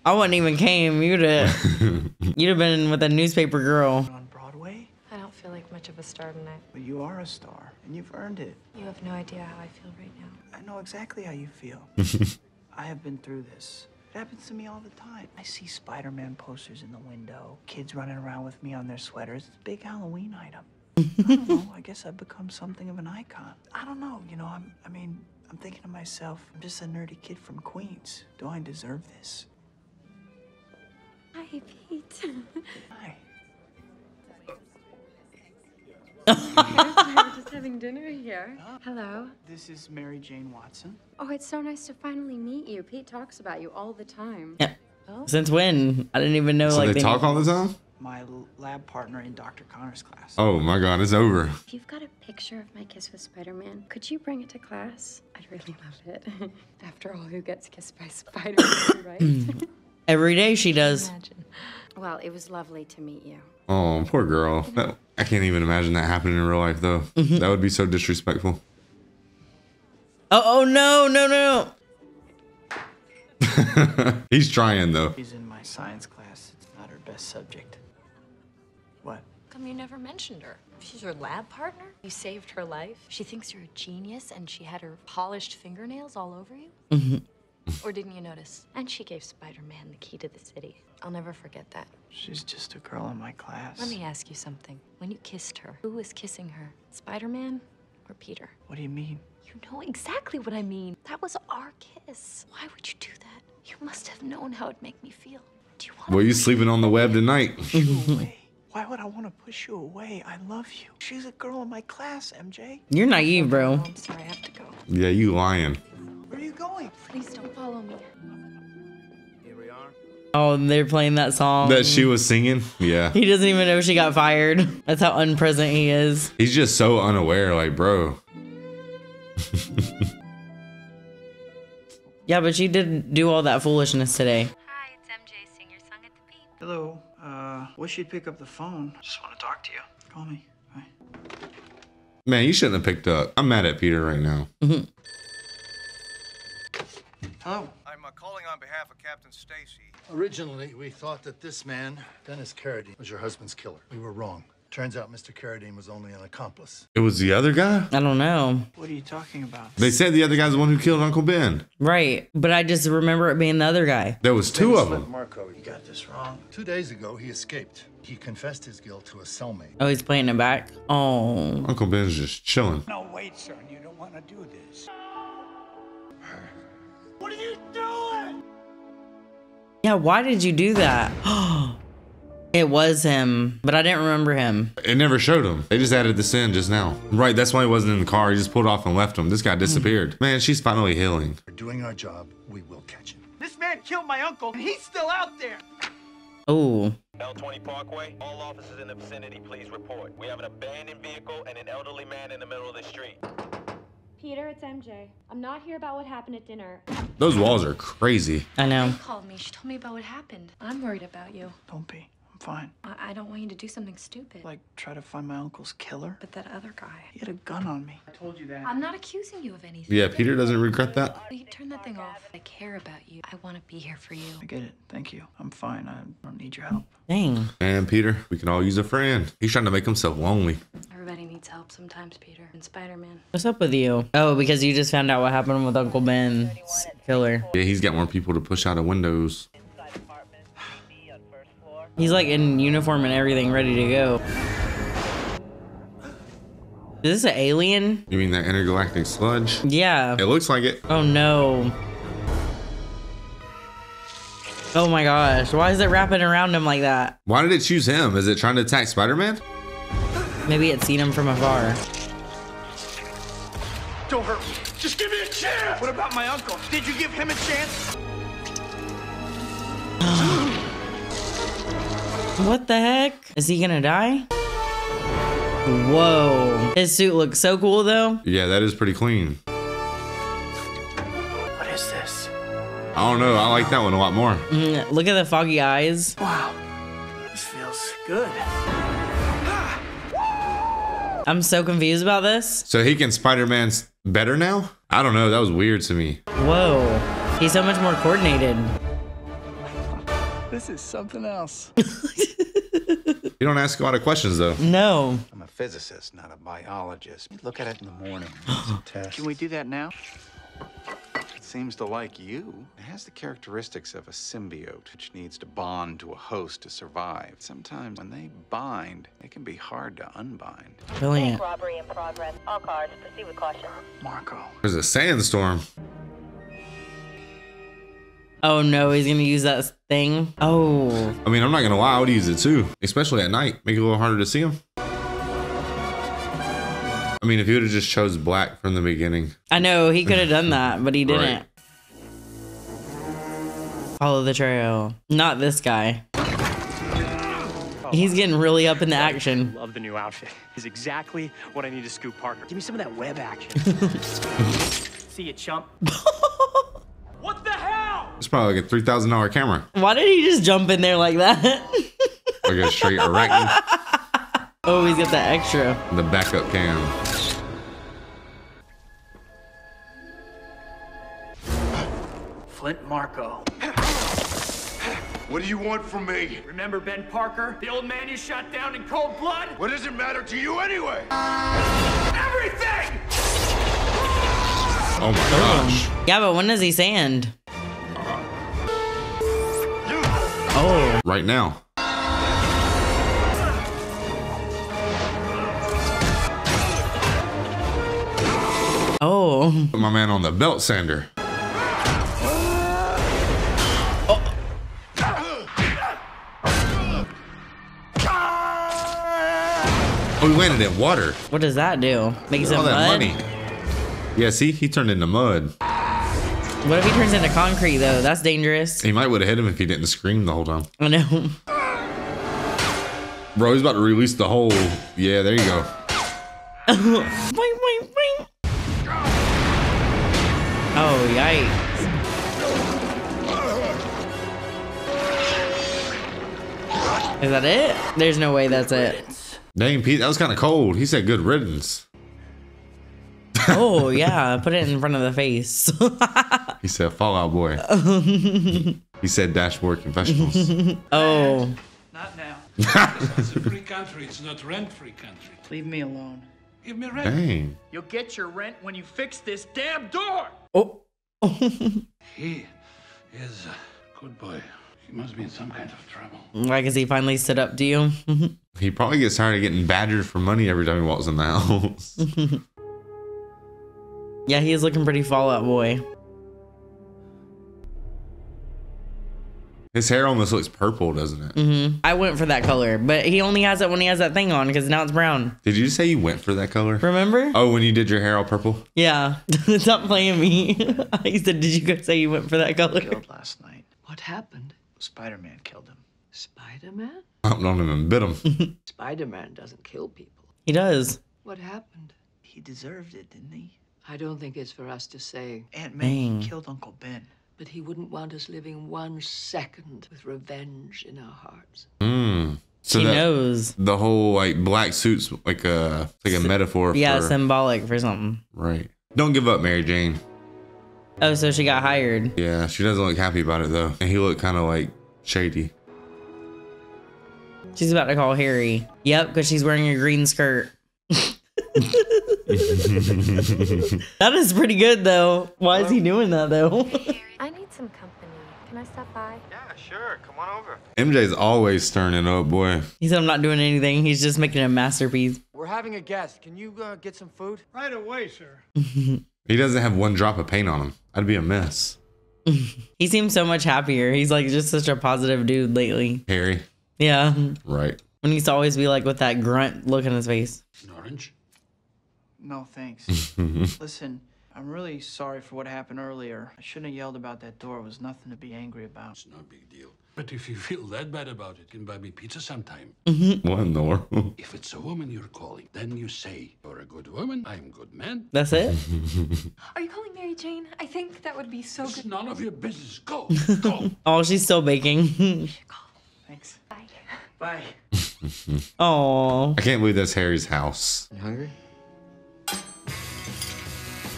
I wouldn't even came. You'd have you'd have been with a newspaper girl. On Broadway? I don't feel like much of a star tonight. But you are a star, and you've earned it. You have no idea how I feel right now. I know exactly how you feel. I have been through this. It happens to me all the time. I see Spider Man posters in the window, kids running around with me on their sweaters. It's a big Halloween item. I don't know. I guess I've become something of an icon. I don't know. You know, I'm, I mean, I'm thinking to myself, I'm just a nerdy kid from Queens. Do I deserve this? Hi, Pete. Hi. We're just having dinner here. Hello. This is Mary Jane Watson. Oh, it's so nice to finally meet you. Pete talks about you all the time. Yeah. Oh. Since when? I didn't even know. So like they talk all the time? My lab partner in Dr. Connors' class. Oh my god, it's over. If you've got a picture of my kiss with Spider-Man, could you bring it to class? I'd really love it. After all, who gets kissed by Spider-Man, right? Every day she does. Imagine. Well, it was lovely to meet you. Oh, poor girl. That, I can't even imagine that happening in real life though. That would be so disrespectful. Oh, oh no, no, no. He's trying though. She's in my science class. It's not her best subject. What? Come you never mentioned her. She's your lab partner? You saved her life? She thinks you're a genius and she had her polished fingernails all over you? Mm-hmm. Or didn't you notice? And she gave Spider-Man the key to the city. I'll never forget that. She's just a girl in my class. Let me ask you something. When you kissed her, who was kissing her? Spider-Man or Peter? What do you mean? You know exactly what I mean. That was our kiss. Why would you do that? You must have known how it'd make me feel. Do you want Well, you sleeping on the web tonight? Why would I want to push you away? I love you. She's a girl in my class, MJ. You're naive, bro. Oh, I'm sorry, I have to go. yeah, you lying. Where are you going? Please don't follow me. Oh, they're playing that song. That she was singing? Yeah. He doesn't even know she got fired. That's how unpresent he is. He's just so unaware, like, bro. Yeah, but she didn't do all that foolishness today. Hi, it's MJ Singer Song at the Beat. Hello. Uh, wish you'd pick up the phone. Just want to talk to you. Call me. Man, you shouldn't have picked up. I'm mad at Peter right now. Hello. I'm uh, calling on behalf of Captain Stacy. Originally, we thought that this man, Dennis Carradine, was your husband's killer. We were wrong. Turns out Mr. Carradine was only an accomplice. It was the other guy? I don't know. What are you talking about? They said the other guy's the one who killed Uncle Ben. Right. But I just remember it being the other guy. There was two of them. Marko, you got this wrong. Two days ago, he escaped. He confessed his guilt to a cellmate. Oh, he's playing it back. Oh. Uncle Ben's just chilling. No, wait, son. You don't want to do this. What are you doing? Yeah, why did you do that? it was him, but I didn't remember him. It never showed him. They just added this in just now. Right, that's why he wasn't in the car. He just pulled off and left him. This guy hmm. disappeared. Man, she's finally healing. We're doing our job. We will catch him. This man killed my uncle, and he's still out there. Oh. L20 Parkway, all officers in the vicinity, please report. We have an abandoned vehicle and an elderly man in the middle of the street. Peter, it's MJ. I'm not here about what happened at dinner. Those walls are crazy. I know. She called me. She told me about what happened. I'm worried about you. Don't be. I'm fine. I, I don't want you to do something stupid. Like, try to find my uncle's killer? But that other guy. He had a gun on me. I told you that. I'm not accusing you of anything. Yeah, Peter doesn't regret that. You turn that thing off. I care about you. I want to be here for you. I get it. Thank you. I'm fine. I don't need your help. Dang. And Peter, we can all use a friend. He's trying to make himself lonely. Everybody needs help sometimes, Peter. And Spider-Man. What's up with you? Oh, because you just found out what happened with Uncle Ben's killer. Yeah, he's got more people to push out of windows. He's like in uniform and everything, ready to go. Is this an alien? You mean that intergalactic sludge? Yeah. It looks like it. Oh no. Oh my gosh. Why is it wrapping around him like that? Why did it choose him? Is it trying to attack Spider-Man? Maybe it's seen him from afar. Don't hurt me. Just give me a chance. What about my uncle? Did you give him a chance? What the heck? Is he gonna die? Whoa. His suit looks so cool though. Yeah, that is pretty clean. What is this? I don't know. I like that one a lot more. Mm, look at the foggy eyes. Wow. This feels good. I'm so confused about this. So he can Spider-Man's better now? I don't know. That was weird to me. Whoa. He's so much more coordinated. This is something else. You don't ask a lot of questions though. No. I'm a physicist, not a biologist. Look at it in the morning. Test. Can we do that now? It seems to like you. It has the characteristics of a symbiote, which needs to bond to a host to survive. Sometimes when they bind, it can be hard to unbind. Brilliant. Robbery in progress. All cars, proceed with caution. Marko. There's a sandstorm. Oh no, he's gonna use that thing. Oh. I mean, I'm not gonna lie. I would use it too, especially at night. Make it a little harder to see him. I mean, if he would have just chose black from the beginning. I know he could have done that, but he didn't. Right. Follow the trail. Not this guy. He's getting really up in the action. Love the new outfit. Is exactly what I need to scoop Parker. Give me some of that web action. See you, chump. what the hell? It's probably like a three thousand dollar camera, Why did he just jump in there like that? like a straight arachnid. oh, he's got that extra. The backup cam. Flint Marko. What do you want from me? Remember Ben Parker, the old man you shot down in cold blood? What does it matter to you anyway? Everything! Oh my gosh. Yeah, but when does he sand? Oh. Right now. Oh. Put my man on the belt sander. Oh, oh we landed in water. What does that do? Makes it All that mud? money. Yeah, see, he turned into mud. What if he turns into concrete though? That's dangerous. He might would have hit him if he didn't scream the whole time. I know. Bro, he's about to release the whole. Yeah, there you go. Oh, yikes. Is that it? There's no way that's it. Dang, Pete, that was kind of cold. He said good riddance. Oh, yeah. Put it in front of the face. He said Fall Out Boy. he said Dashboard Confessionals. oh. Not now. It's a free country. It's not rent-free country. Leave me alone. Give me rent. Dang. You'll get your rent when you fix this damn door. Oh. He is a good boy. He must be in some kind of trouble. Why? Because he finally stood up to you? He probably gets tired of getting badgered for money every time he walks in the house. Yeah, he is looking pretty Fall Out Boy. His hair almost looks purple, doesn't it? hmm I went for that color, but he only has it when he has that thing on because now it's brown. Did you say you went for that color? Remember? Oh, when you did your hair all purple? Yeah. Stop playing me. he said, Did you guys say you went for that color? Killed last night. What happened? Spider-Man killed him. Spider-Man? Hopped on him and bit him. Spider-Man doesn't kill people. He does. What happened? He deserved it, didn't he? I don't think it's for us to say. Aunt May Dang. killed Uncle Ben. But he wouldn't want us living one second with revenge in our hearts. Mm. So He that- knows. The whole like black suits like a like a metaphor Yeah, for symbolic for something. right. Don't give up, Mary Jane. Oh, so she got hired. Yeah, she doesn't look happy about it though, and he looked kind of like shady. She's about to call Harry. Yep, because she's wearing a green skirt. That is pretty good though. Why is he doing that though? I need some company. Can I stop by? Yeah, sure. Come on over. MJ's always stirring up, boy. he said I'm not doing anything. He's just making a masterpiece. We're having a guest. Can you uh, get some food? Right away, sir. He doesn't have one drop of paint on him. That'd be a mess. He seems so much happier. He's like just such a positive dude lately. Harry, Yeah. right? When he used to always be like with that grunt look on his face. An orange? No, thanks. Listen, I'm really sorry for what happened earlier. I shouldn't have yelled about that door. It was nothing to be angry about. It's no big deal. But if you feel that bad about it, you can buy me pizza sometime. Mm-hmm. What in the world? If it's a woman you're calling, then you say, You're a good woman, I'm a good man. That's it? Are you calling Mary Jane? I think that would be so It's good. none of your business. Go. Oh, she's still baking. Thanks. Bye. Bye. Oh. I can't believe that's Harry's house. You hungry?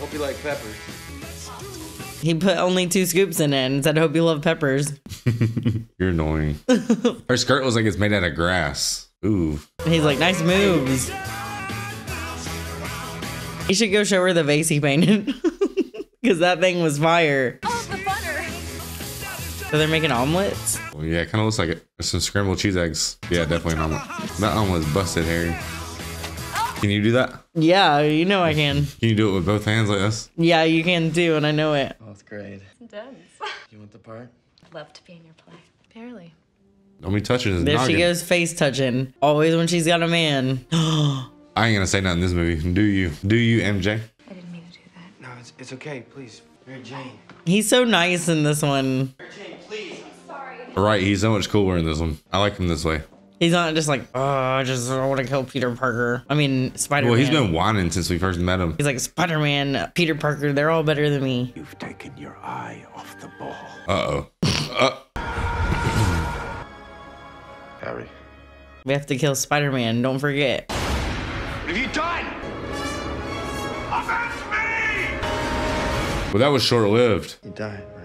Hope you like peppers. He put only two scoops in it and said, Hope you love peppers. You're annoying. Her skirt looks like it's made out of grass. Ooh. He's like, Nice moves. You should go show her the vase he painted. Because that thing was fire. Oh, the butter. So they're making omelets? Well, yeah, it kind of looks like it. Some scrambled cheese eggs. Yeah, definitely an omelet. That omelet's busted, Harry. Can you do that? Yeah, you know I can. Can you do it with both hands like this? Yeah, you can too, and I know it. Oh, it's great. intense. You want the part? I'd love to be in your play. Barely. Don't be touching his There noggin. she goes, face touching. Always when she's got a man. I I ain't gonna say nothing in this movie. Do you? Do you, MJ? I didn't mean to do that. No, it's, it's okay. Please. Mary Jane. He's so nice in this one. Mary Jane, please. I'm sorry. Right, he's so much cooler in this one. I like him this way. He's not just like, oh, I just want to kill Peter Parker. I mean, Spider Man. Well, he's been whining since we first met him. He's like, Spider Man, Peter Parker, they're all better than me. You've taken your eye off the ball. Uh oh. Uh, Harry. We have to kill Spider Man, don't forget. What have you done? well, that was short lived. He died, right?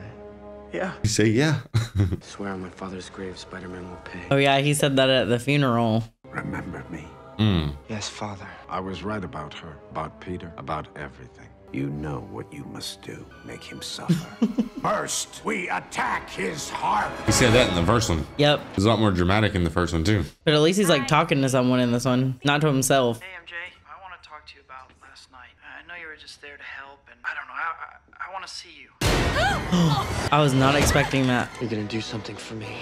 Yeah. You say yeah. swear on my father's grave, Spider-Man will pay. Oh, yeah, he said that at the funeral. Remember me. Mm. Yes, father. I was right about her, about Peter, about everything. You know what you must do. Make him suffer. First, we attack his heart. He said that in the first one. Yep. It was a lot more dramatic in the first one too. But at least he's like talking to someone in this one, not to himself. Hey, MJ, I want to talk to you about last night. I know you were just there to help, and I don't know, I, I, I want to see you. I was not expecting that. You're gonna do something for me.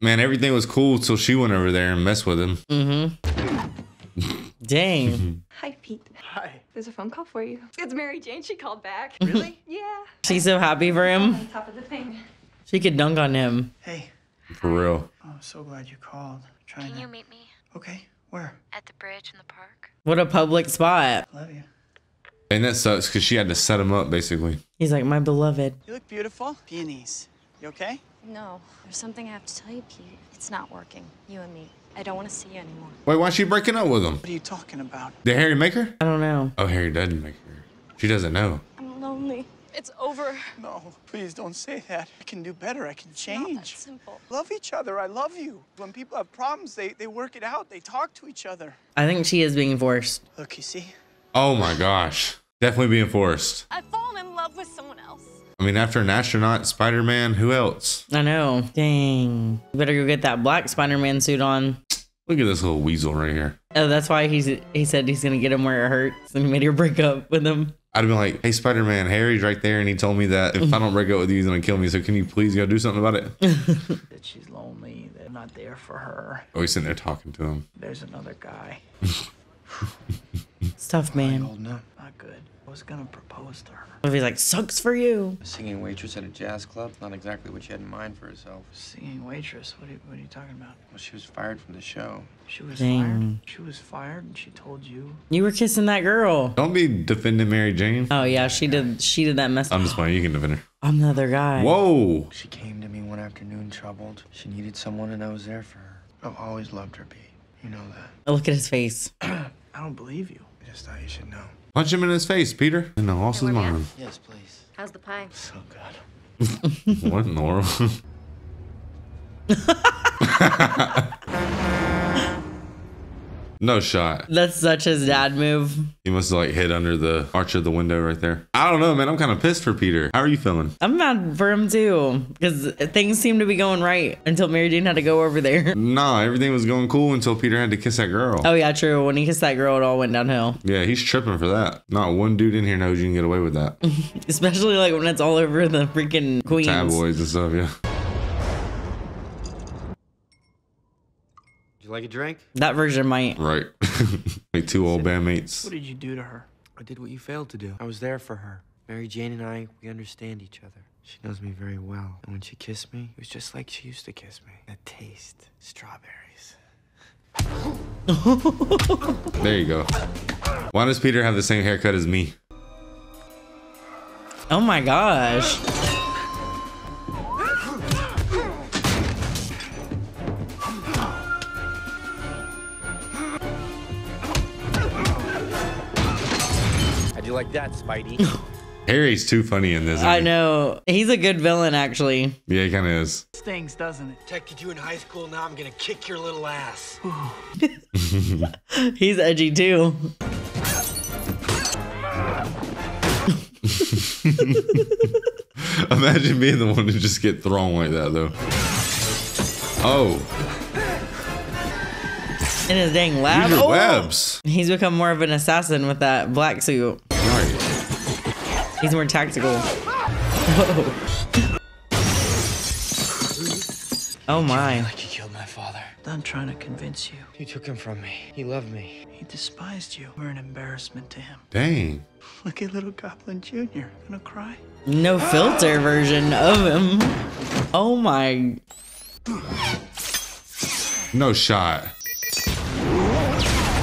Man, everything was cool till she went over there and messed with him. Mm-hmm. Dang. Hi, Pete. Hi. There's a phone call for you. It's Mary Jane. She called back. Really? yeah. She's so happy for him. On top of the thing. She could dunk on him. Hey, For real. oh, I'm so glad you called. Trying Can to... you meet me Okay, where? at the bridge in the park? What a public spot. Love you. And that sucks because she had to set him up basically. He's like, my beloved. You look beautiful. Peonies. You okay? No, there's something I have to tell you, Pete. It's not working. You and me. I don't want to see you anymore. Wait, why why's she breaking up with him? What are you talking about? Did Harry make her? I don't know. Oh, Harry didn't make her. She doesn't know. I'm lonely. It's over. No, please don't say that. I can do better. I can change. Not that change. simple. Love each other. I love you. When people have problems, they, they work it out. They talk to each other. I think she is being forced. Look, you see? Oh my gosh. Definitely being forced. I've fallen in love with someone else. I mean, after an astronaut, Spider Man, who else? I know. Dang. You better go get that black Spider Man suit on. Look at this little weasel right here. Oh, that's why he's he said he's gonna get him where it hurts and he made her break up with him. I'd have been like, hey, Spider Man, Harry's right there. And he told me that if I don't break up with you, he's going to kill me. So can you please go do something about it? That she's lonely. They're not there for her. Oh, he's sitting there talking to him. There's another guy. It's tough, man. Holding up. Not good. I was gonna propose to her. If he's like, sucks for you. A singing waitress at a jazz club? Not exactly what she had in mind for herself. Singing waitress. What are you, what are you talking about? Well, she was fired from the show. She was Dang. fired. She was fired, and she told you. You were kissing that girl. Don't be defending Mary Jane. Oh yeah, she did she did that mess. I'm just playing. You can defend her. I'm the other guy. Whoa. She came to me one afternoon troubled. She needed someone and I was there for her. I've always loved her, Pete. You know that. Look at his face. I don't believe you. I just thought you should know. Punch him in his face, Peter. And then lost his mind. Yes, please. How's the pie? So good. what in the world? no shot. That's such his dad move. He must have like hid under the arch of the window right there. I don't know, man. I'm kind of pissed for Peter. How are you feeling? I'm mad for him too because things seem to be going right until Mary Jane had to go over there. Nah, everything was going cool until Peter had to kiss that girl. Oh yeah, true. When he kissed that girl, it all went downhill. Yeah, he's tripping for that. Not one dude in here knows you can get away with that. Especially like when it's all over the freaking queens. Tabloids and stuff, yeah. You like a drink? That version might. Right. like two old bandmates. What did you do to her? I did what you failed to do. I was there for her. Mary Jane and I, we understand each other. She knows me very well. And when she kissed me, it was just like she used to kiss me. That taste. Strawberries. There you go. Why does Peter have the same haircut as me? Oh my gosh. Like that, Spidey? Harry's too funny in this. I he? know. He's a good villain actually. Yeah, he kind of is. Stings, doesn't it? Protected you in high school, now I'm gonna kick your little ass. He's edgy too. Imagine being the one to just get thrown like that, though. Oh, In his dang lab. use your Oh! webs. He's become more of an assassin with that black suit. Right. He's more tactical. Whoa. Oh my. Like you killed my father. Done trying to convince you. You took him from me. He loved me. He despised you. We're an embarrassment to him. Dang. Look at little Goblin Jr. Gonna cry? No filter version of him. Oh my. No shot.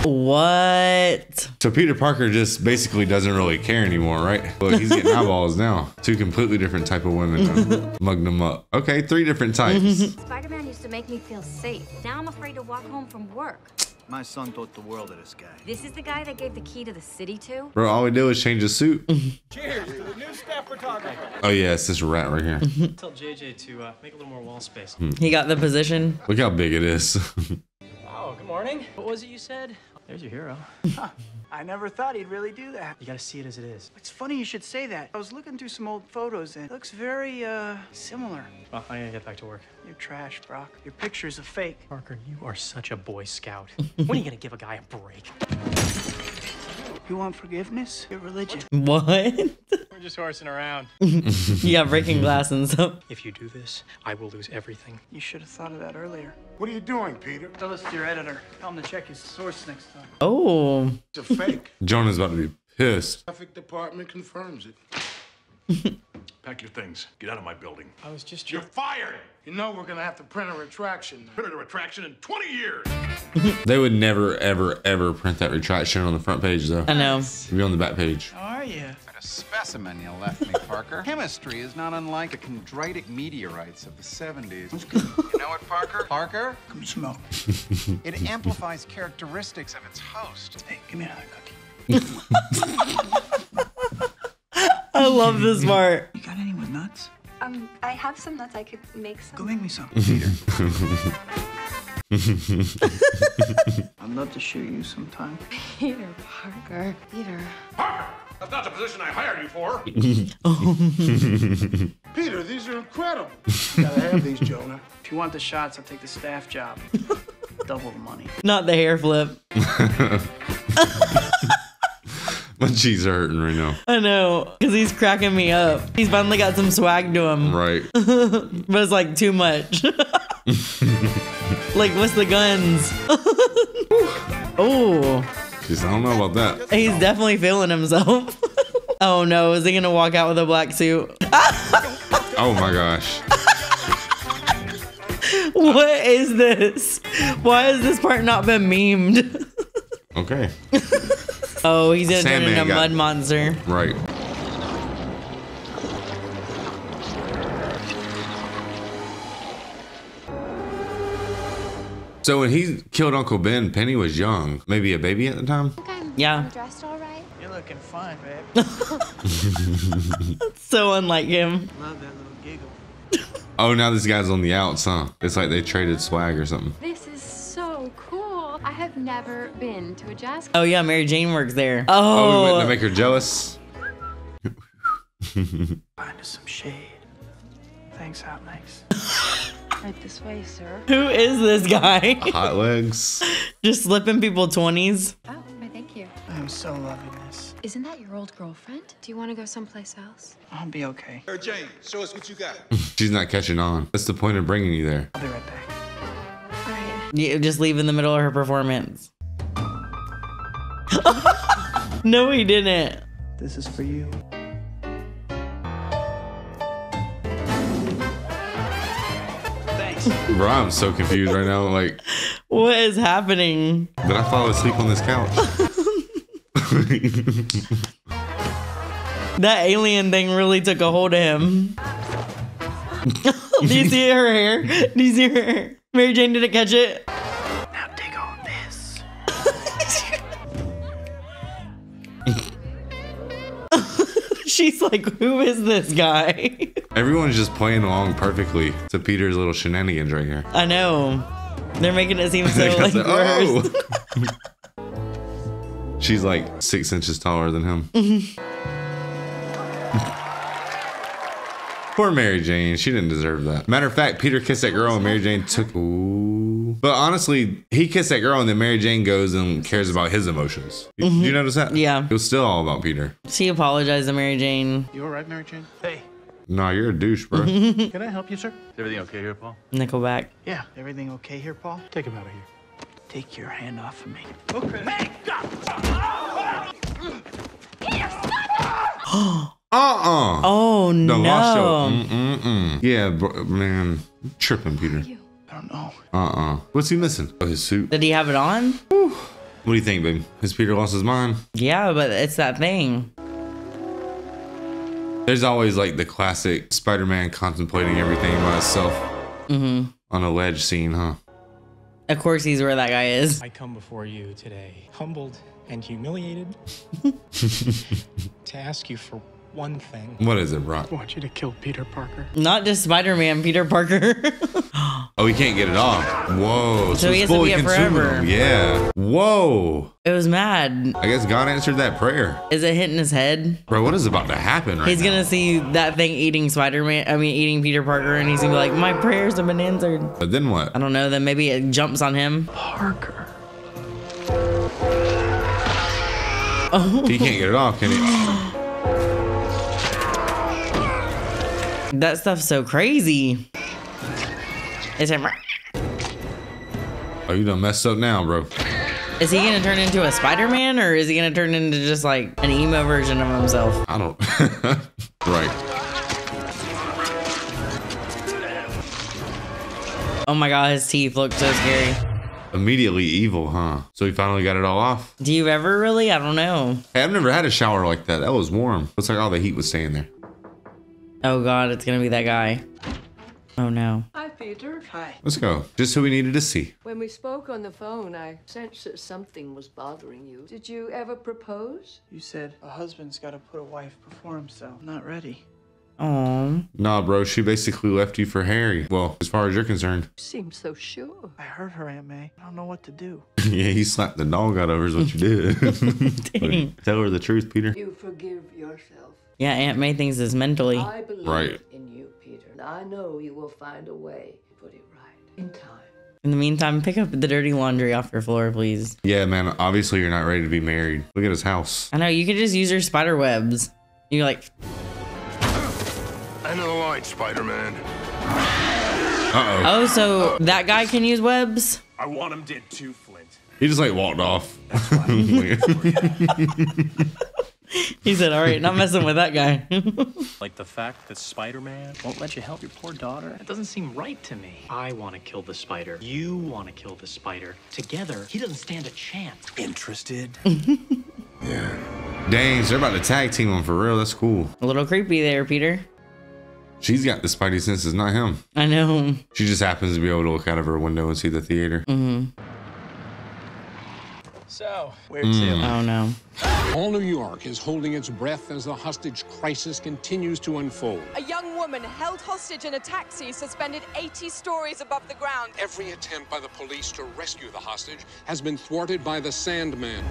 What? So Peter Parker just basically doesn't really care anymore, right? Look, he's getting eyeballs now. Two completely different type of women mugged him up. Okay, three different types. Spider-Man used to make me feel safe. Now I'm afraid to walk home from work. My son thought the world of this guy. This is the guy that gave the key to the city to? Bro, all we do is change his suit. Cheers to the new staff photographer. Oh yeah, it's this rat right here. Tell JJ to uh, make a little more wall space. He got the position. Look how big it is. Oh, good morning. What was it you said? There's your hero. I never thought he'd really do that. You gotta see it as it is. It's funny you should say that. I was looking through some old photos and it looks very, uh, similar. Well, I gotta get back to work. You're trash, Brock. Your picture's a fake. Parker, you are such a Boy Scout. when are you gonna give a guy a break? You want forgiveness? Your religion. What? We're just horsing around. you got breaking glass and stuff. If you do this, I will lose everything. You should have thought of that earlier. What are you doing, Peter? Tell this to your editor. Tell him to check his source next time. Oh. It's a fake. Jonah's about to be pissed. Traffic department confirms it. Pack your things. Get out of my building. I was just You're fired. You know we're gonna have to print a retraction. Print a retraction in 20 years. They would never, ever, ever print that retraction on the front page though. I know. It'd be on the back page. How are you? What a specimen you left me, Parker. Chemistry is not unlike the chondritic meteorites of the 70s. You know what, Parker? Parker? Come smoke. It amplifies characteristics of its host. Hey, give me another cookie. I love this part. You got any with nuts? Um, I have some nuts. I could make some. Go make me some. Peter. I'd love to shoot you sometime. Peter Parker. Peter. Parker! That's not the position I hired you for. Peter, these are incredible. Gotta have these, Jonah. If you want the shots, I'll take the staff job. Double the money. Not the hair flip. My cheeks are hurting right now. I know, because he's cracking me up. He's finally got some swag to him. Right. but it's like too much. like, what's the guns? oh, Jeez, I don't know about that. he's definitely feeling himself. oh no, is he gonna walk out with a black suit? Oh my gosh. what is this? Why has this part not been memed? Okay. Oh, he's gonna turn into a got- mud monster. Right. So when he killed Uncle Ben, Penny was young, maybe a baby at the time. Yeah. Dressed all right? You're looking fine, babe. So unlike him. Love that little giggle. Oh, now this guy's on the outs, huh? It's like they traded swag or something. This is so cool. I have never been to a jazz club. Oh yeah, Mary Jane works there. Oh, we Oh, went to oh. make her jealous. Find us some shade. Thanks, out nice. Right this way, sir. who is this guy? Hot legs. Just slipping people twenties. Oh, why, thank you. I'm so loving this. Isn't that your old girlfriend? Do you want to go someplace else? I'll be okay. Mary Jane, show us what you got. She's not catching on. That's the point of bringing you there. I'll be right back. All right. You just leave in the middle of her performance. no, he didn't. This is for you. Thanks. Bro, I'm so confused right now. Like, What is happening? did I fall asleep on this couch? That alien thing really took a hold of him. Do you see her hair? Do you see her hair? Mary Jane didn't catch it. Now dig on this. She's like, who is this guy? Everyone's just playing along perfectly to Peter's little shenanigans right here. I know. They're making it seem so They like oh! She's like six inches taller than him. Poor Mary Jane. She didn't deserve that. Matter of fact, Peter kissed that girl and Mary Jane took. Ooh. But honestly, he kissed that girl and then Mary Jane goes and cares about his emotions. You- Did mm-hmm. you notice that? Yeah. It was still all about Peter. She apologized to Mary Jane. You all right, Mary Jane? Hey, Nah, you're a douche, bro. Can I help you, sir? Is everything okay here, Paul? Nickelback. yeah, everything okay here, Paul? Take him out of here. Take your hand off of me. Uh-uh. Oh Done no. lost your- Mm-mm-mm. Yeah, bro, man. Tripping, Peter. I don't know. Uh-uh. What's he missing? Oh, his suit. Did he have it on? What do you think, babe? Has Peter lost his mind? Yeah, but it's that thing. There's always like the classic Spider-Man contemplating everything by himself Mm-hmm. on a ledge scene, huh? Of course, he's where that guy is. I come before you today, humbled and humiliated, to ask you for one thing. What is it, Brock? I want you to kill Peter Parker. Not just Spider-Man, Peter Parker. Oh, he can't get it off. Whoa. So he has to be it forever. Yeah. Whoa. it was mad. I guess God answered that prayer. Is it hitting his head? Bro, what is about to happen right he's gonna see that thing eating Spider-Man. I mean, eating Peter Parker, and he's gonna be like, "My prayers have been answered." But then what? I don't know. Then maybe it jumps on him. Parker. Oh. He can't get it off, can he? That stuff's so crazy. Is him? Oh, you done messed up now, bro. Is he gonna turn into a Spider-Man, or is he gonna turn into just like an emo version of himself? I don't. right. Oh my god, his teeth look so scary. Immediately evil, huh? So he finally got it all off. Do you ever really? I don't know. Hey, I've never had a shower like that. That was warm. Looks like all the heat was staying there. Oh god, it's gonna be that guy. Oh no. Hi, Peter. Hi. Let's go. Just who we needed to see. When we spoke on the phone, I sensed that something was bothering you. Did you ever propose? You said a husband's got to put a wife before himself. I'm not ready. Oh. Nah, bro. She basically left you for Harry. Well, as far as you're concerned. You seem so sure. I heard her, Aunt May. I don't know what to do. yeah, he slapped the dog out of her is what you did. Dang. Tell her the truth, Peter. You forgive yourself. Yeah, Aunt May thinks it's mentally. I believe Right. in you, Peter. I know you will find a way to put it right in time. In the meantime, pick up the dirty laundry off your floor, please. Yeah, man. Obviously, you're not ready to be married. Look at his house. I know you could just use your spider webs. You're like, End of the line, Spider-Man. Uh oh. oh, so that guy can use webs? I want him dead too, Flint. He just like walked off. He said, all right, not messing with that guy. Like the fact that Spider-Man won't let you help your poor daughter? That doesn't seem right to me. I want to kill the spider. You want to kill the spider. Together, he doesn't stand a chance. Interested? Dang, so they're about to tag team him for real. That's cool. A little creepy there, Peter. She's got the spidey senses, not him. I know. She just happens to be able to look out of her window and see the theater. hmm So, where Mm. Oh no. All New York is holding its breath as the hostage crisis continues to unfold. A young woman held hostage in a taxi suspended 80 stories above the ground. Every attempt by the police to rescue the hostage has been thwarted by the Sandman.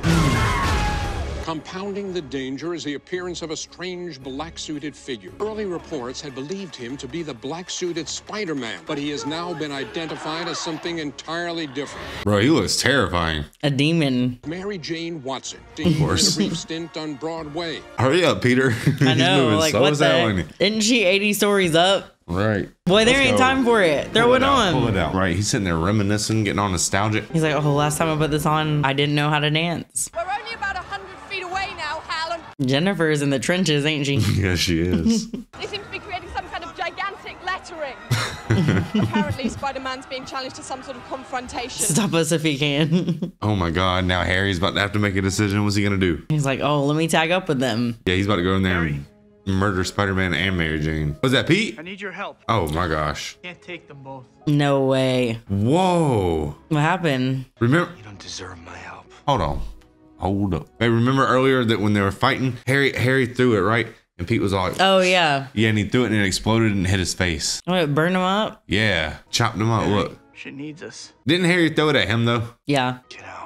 Compounding the danger is the appearance of a strange black-suited figure. Early reports had believed him to be the black-suited Spider-Man, but he has now been identified as something entirely different. Bro, he looks terrifying. A demon. Mary Jane Watson, Of taking a course. brief stint on Broadway. Hurry up, Peter. I He's know. moving Like, so what the? sound. heck? Isn't she 80 stories up? Right. Boy, there Let's ain't go. time for it. Throw Pull it out, Pull on. it out. Right. He's sitting there reminiscing, getting all nostalgic. He's like, oh, last time I put this on, I didn't know how to dance. Hal, and Jennifer's in the trenches, ain't she? yes, she is. they seem to be creating some kind of gigantic lettering. Apparently, Spider-Man's being challenged to some sort of confrontation. Stop us if he can. oh my God. Now Harry's about to have to make a decision. What's he going to do? He's like, oh, let me tag up with them. Yeah, he's about to go in there and murder Spider Man and Mary Jane. Was that Pete? I need your help. Oh my gosh. Can't take them both. No way. Whoa. What happened? Remember? You don't deserve my help. Hold on. Hold up. Hey, remember earlier that when they were fighting, Harry Harry threw it right, and Pete was all like, Oh, yeah. yeah, and he threw it and it exploded and hit his face. Oh, it burned him up? Yeah, chopped him up. Look, She needs us. didn't Harry throw it at him though? Yeah. Get out.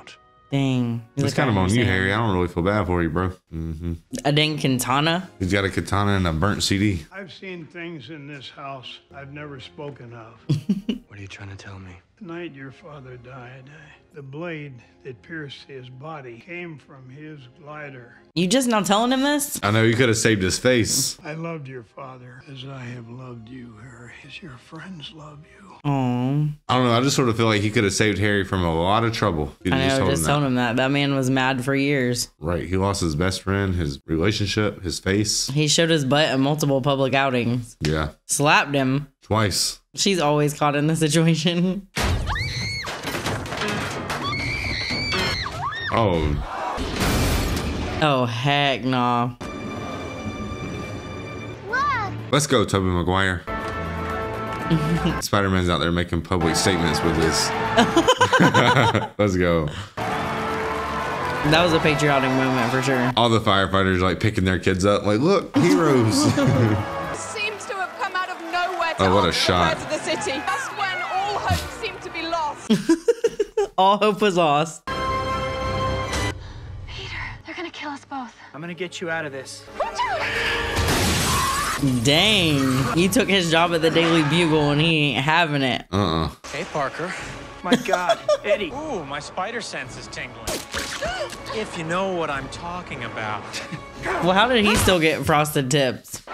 Dang. It's kind of on you. Harry. I don't really feel bad for you, bro. hmm A dang katana? He's got a katana and a burnt CD. I've seen things in this house I've never spoken of. What are you trying to tell me? The night your father died, the blade that pierced his body came from his glider. You just now telling him this? I know you could have saved his face. I loved your father as I have loved you, Harry, as your friends love you. Oh, I don't know. I just sort of feel like he could have saved Harry from a lot of trouble. if he'd I know. told Just him telling that. him that. That man was mad for years. Right. He lost his best friend, his relationship, his face. He showed his butt in multiple public outings. Yeah. Slapped him. Twice. She's always caught in the situation. Oh, Oh heck nah. let's go, Tobey Maguire. Spider Man's out there making public statements with his. let's go. That was a patriotic moment for sure. All the firefighters like picking their kids up, like, look, heroes. Seems to have come out of nowhere to Oh, what a alter the shot. affairs of the city. That's when all hope seemed to be lost. All hope was lost. Peter, they're gonna kill us both. I'm gonna get you out of this. Dang. You took his job at the Daily Bugle and he ain't having it. uh uh Hey, Parker. My God, Eddie. Ooh, my spider sense is tingling. If you know what I'm talking about. Well, how did he still get frosted tips?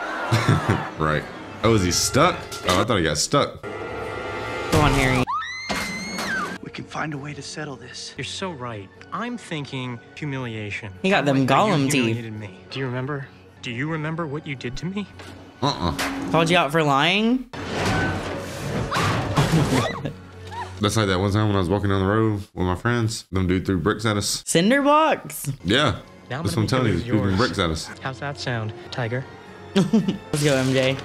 Right. Oh, is he stuck? Oh, I thought he got stuck. Come on, Harry. We can find a way to settle this. You're so right. I'm thinking humiliation. He got them Like how Gollum teeth. humiliated Me. Do you remember? Do you remember what you did to me? Uh uh Called you out for lying? That's like that one time when I was walking down the road with my friends. Them dude threw bricks at us. Cinder blocks? Yeah. Now That's I'm what I'm telling you. make Dude threw bricks at us. How's that sound, Tiger? Let's go, MJ.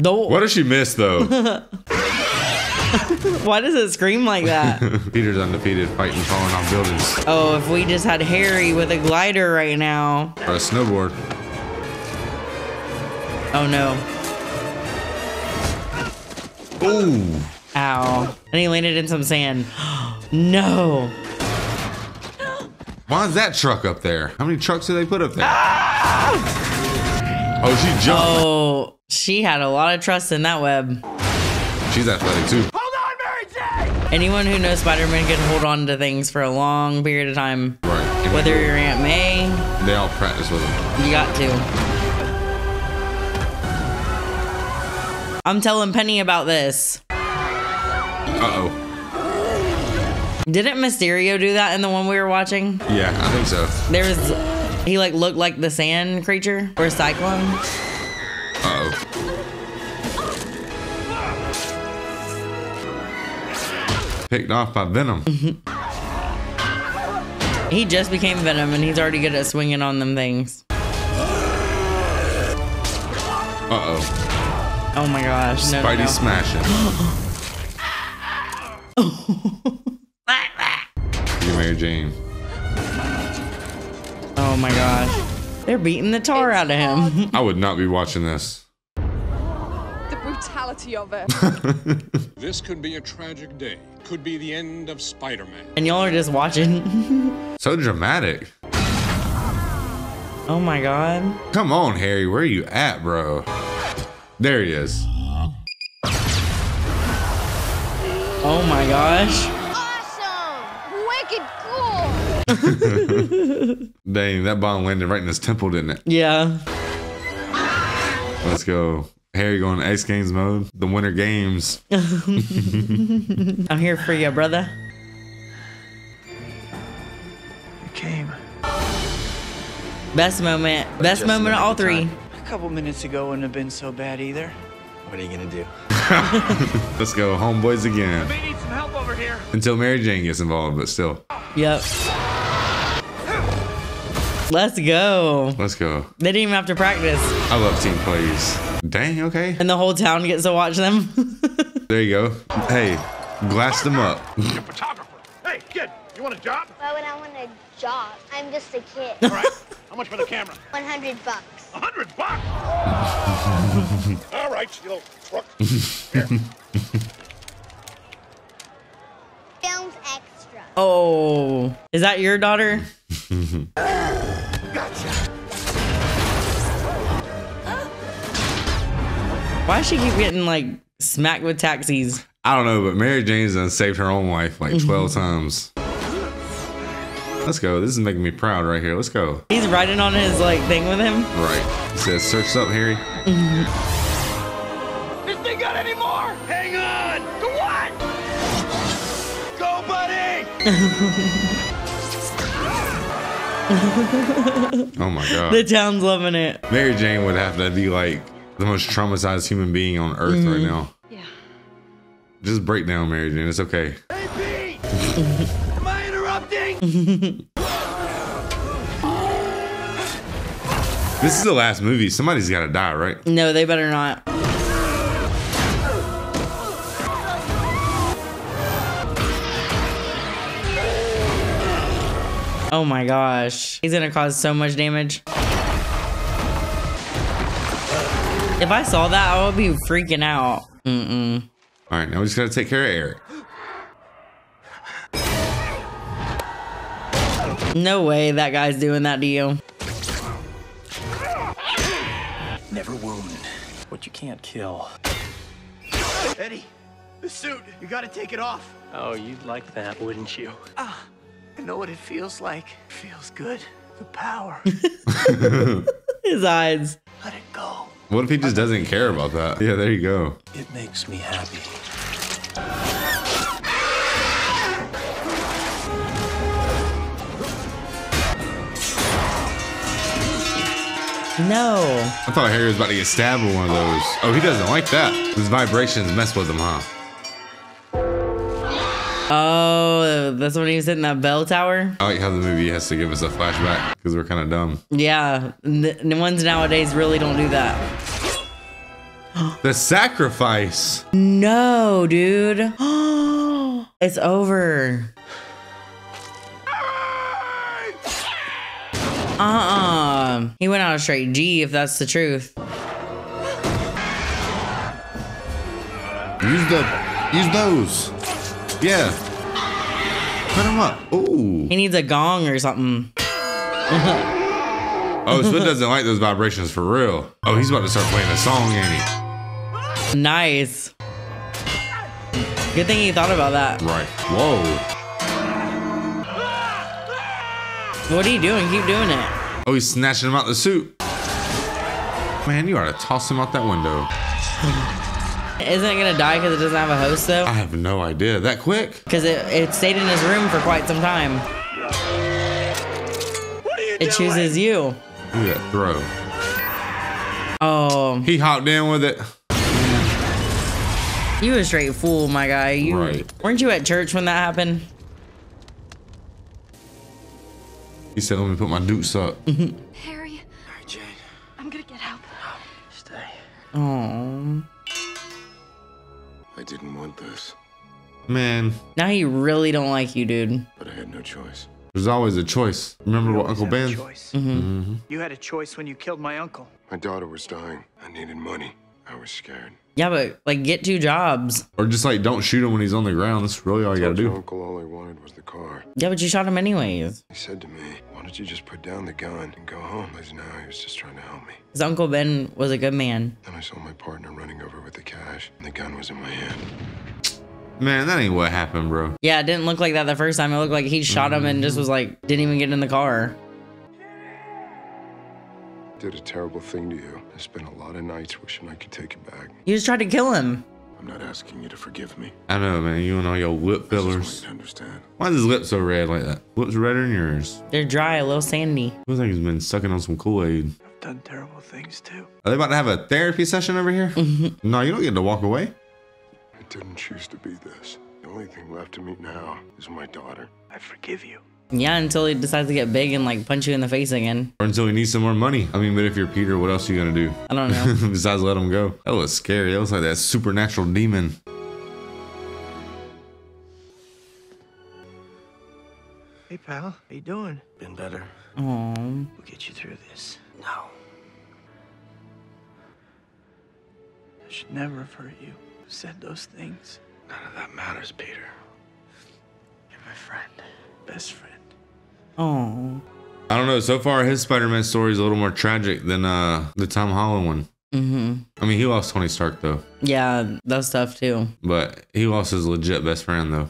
The- What does she miss though? Why does it scream like that? Peter's undefeated, fighting, falling off buildings, Oh, if we just had Harry with a glider right now. or a snowboard. Oh no. Ooh. Ow. And he landed in some sand. no. Why is that truck up there? How many trucks did they put up there? Ah! Oh, she jumped. Oh, she had a lot of trust in that web. She's athletic too. Anyone who knows Spider-Man can hold on to things for a long period of time. Right. Whether you're Aunt May, They all practice with him. you got to. I'm telling Penny about this. Uh oh. Didn't Mysterio do that in the one we were watching? Yeah, I think so. There was, he like looked like the sand creature or cyclone. Uh oh. Picked off by Venom. He just became Venom and he's already good at swinging on them things. Uh oh. Oh my gosh. No, Spidey no. smashing. you Mary Jane. Oh my gosh. They're beating the tar out of him. I would not be watching this. The brutality of it. This could be a tragic day. Could be the end of Spider-Man. and y'all are just watching. So dramatic. oh my god. Come on, Harry. Where are you at, bro? There he is. Oh my gosh. Awesome. Wicked cool. Dang, that bomb landed right in his temple, didn't it? Yeah. Let's go. Harry going X Games mode. The Winter Games. I'm here for you, brother. You came. Best moment. Best moment of all three. time. A couple minutes ago wouldn't have been so bad either. What are you gonna do? Let's go, homeboys again. May need some help over here. Until Mary Jane gets involved, but still. Yep. Let's go. Let's go. They didn't even have to practice. I love team plays. Dang, okay. And the whole town gets to watch them. There you go. Hey, glass them up. photographer. Hey, kid, you want a job? Why would I want a job? I'm just a kid. All right. How much for the camera? 100 bucks. Hundred bucks. All right, you little crook. Films extra. oh. Is that your daughter? Why does she keep getting like smacked with taxis? I don't know, but Mary Jane's done saved her own life like mm-hmm. 12 times. Let's go. This is making me proud right here. Let's go. He's riding on his like thing with him. Right. He says, search up, Harry. Mm-hmm. This thing got any more? Hang on! To what? Go, buddy! Oh my God. the town's loving it. Mary Jane would have to be like the most traumatized human being on earth right Mhm. now. Yeah. Just break down, Mary Jane. It's okay. Hey, Am I interrupting? This is the last movie. Somebody's got to die, right? No, they better not. Oh my gosh. He's gonna cause so much damage. If I saw that, I would be freaking out. Mm-mm. All right, now we just got to take care of Eric. No way that guy's doing that to you. Never wound what you can't kill. Eddie, the suit. You gotta take it off. Oh, you'd like that, wouldn't you? Ah, I know what it feels like. It feels good. The power. His eyes. Let it go. What if he just doesn't care about that? Yeah, there you go. It makes me happy. No. I thought Harry was about to get stabbed with one of those. Oh, he doesn't like that. His vibrations mess with him, huh? Oh, that's when he was hitting that bell tower? I like how the movie has to give us a flashback because we're kind of dumb. Yeah. The, the ones nowadays really don't do that. The sacrifice. No, dude. it's over. Uh-uh. He went out a straight G if that's the truth. Use the, use those. Yeah. Put them up. Ooh. He needs a gong or something. Oh, Squid doesn't like those vibrations for real. Oh, he's about to start playing a song, ain't he? nice. Good thing he thought about that. Right. Whoa. What are you doing? Keep doing it. Oh, he's snatching him out the suit. Man, you ought to toss him out that window. Isn't it gonna die because it doesn't have a host though? I have no idea. That quick? Because it, it stayed in his room for quite some time. It chooses you. Look at that throw. Oh, He hopped in with it. you a straight fool, my guy. You Right. weren't you at church when that happened? He said, let me put my dukes up. Harry. Harry Jane. I'm gonna get help. Stay. Oh, I didn't want this, Man, now he really don't like you, dude. but I had no choice. there's always a choice. Remember what Uncle have a Ben? choice. Mhm. You had a choice when you killed my uncle. My daughter was dying. I needed money. I was scared. Yeah, but like get two jobs. Or just like don't shoot him when he's on the ground. That's really all you gotta do. uncle all I wanted was the car. Yeah, but you shot him anyways. He said to me, "Why don't you just put down the gun and go home?" Because now he was just trying to help me. His Uncle Ben was a good man. Then I saw my partner running over with the cash, and the gun was in my hand. Man, that ain't what happened, bro. Yeah, it didn't look like that the first time. It looked like he shot him and just was like, didn't even get in the car. Did a terrible thing to you. I spent a lot of nights wishing I could take it back. You just tried to kill him. I'm not asking you to forgive me. I know, man. You and all your lip fillers. I understand. Why is his lip so red like that? Lips redder than yours. They're dry, a little sandy. Looks like he's been sucking on some Kool-Aid. I've done terrible things too. Are they about to have a therapy session over here? Mm-hmm. no, you don't get to walk away. I didn't choose to be this. The only thing left to me now is my daughter. I forgive you. Yeah, until he decides to get big and like punch you in the face again. Or until he needs some more money. I mean, but if you're Peter, what else are you gonna do? I don't know. Besides let him go. That was scary. That was like that supernatural demon. Hey, pal. How you doing? Been better. Oh, We'll get you through this. No. I should never have hurt you. Said those things. None of that matters, Peter. You're my friend. Best friend. Oh. I don't know. So far, his Spider-Man story is a little more tragic than uh the Tom Holland one. hmm I mean, he lost Tony Stark though, Yeah, that's tough too. but he lost his legit best friend though,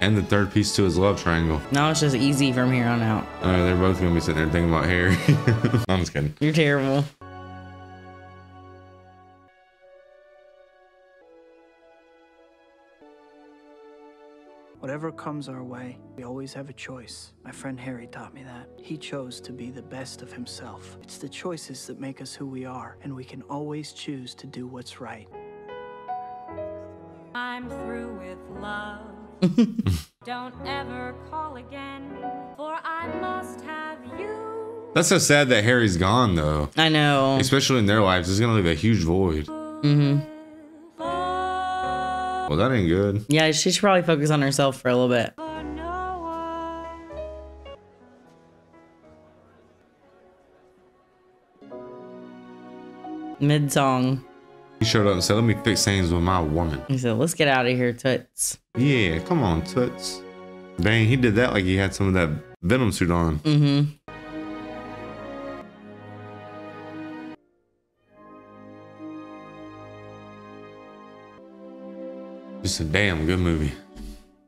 and the third piece to his love triangle. Now it's just easy from here on out. Uh, they're both gonna be sitting there thinking about Harry. I'm just kidding. You're terrible. Whatever comes our way, we always have a choice. My friend Harry taught me that. He chose to be the best of himself. It's the choices that make us who we are, and we can always choose to do what's right. I'm through with love. Don't ever call again, for I must have you. That's so sad that Harry's gone though. I know. Especially in their lives, it's gonna leave a huge void. hmm Well, that ain't good. Yeah, she should probably focus on herself for a little bit. Mid song, He showed up and said, "Let me fix things with my woman." he said, "Let's get out of here, toots." Yeah, come on, Toots. Dang, he did that like he had some of that Venom suit on. hmm Just a damn good movie.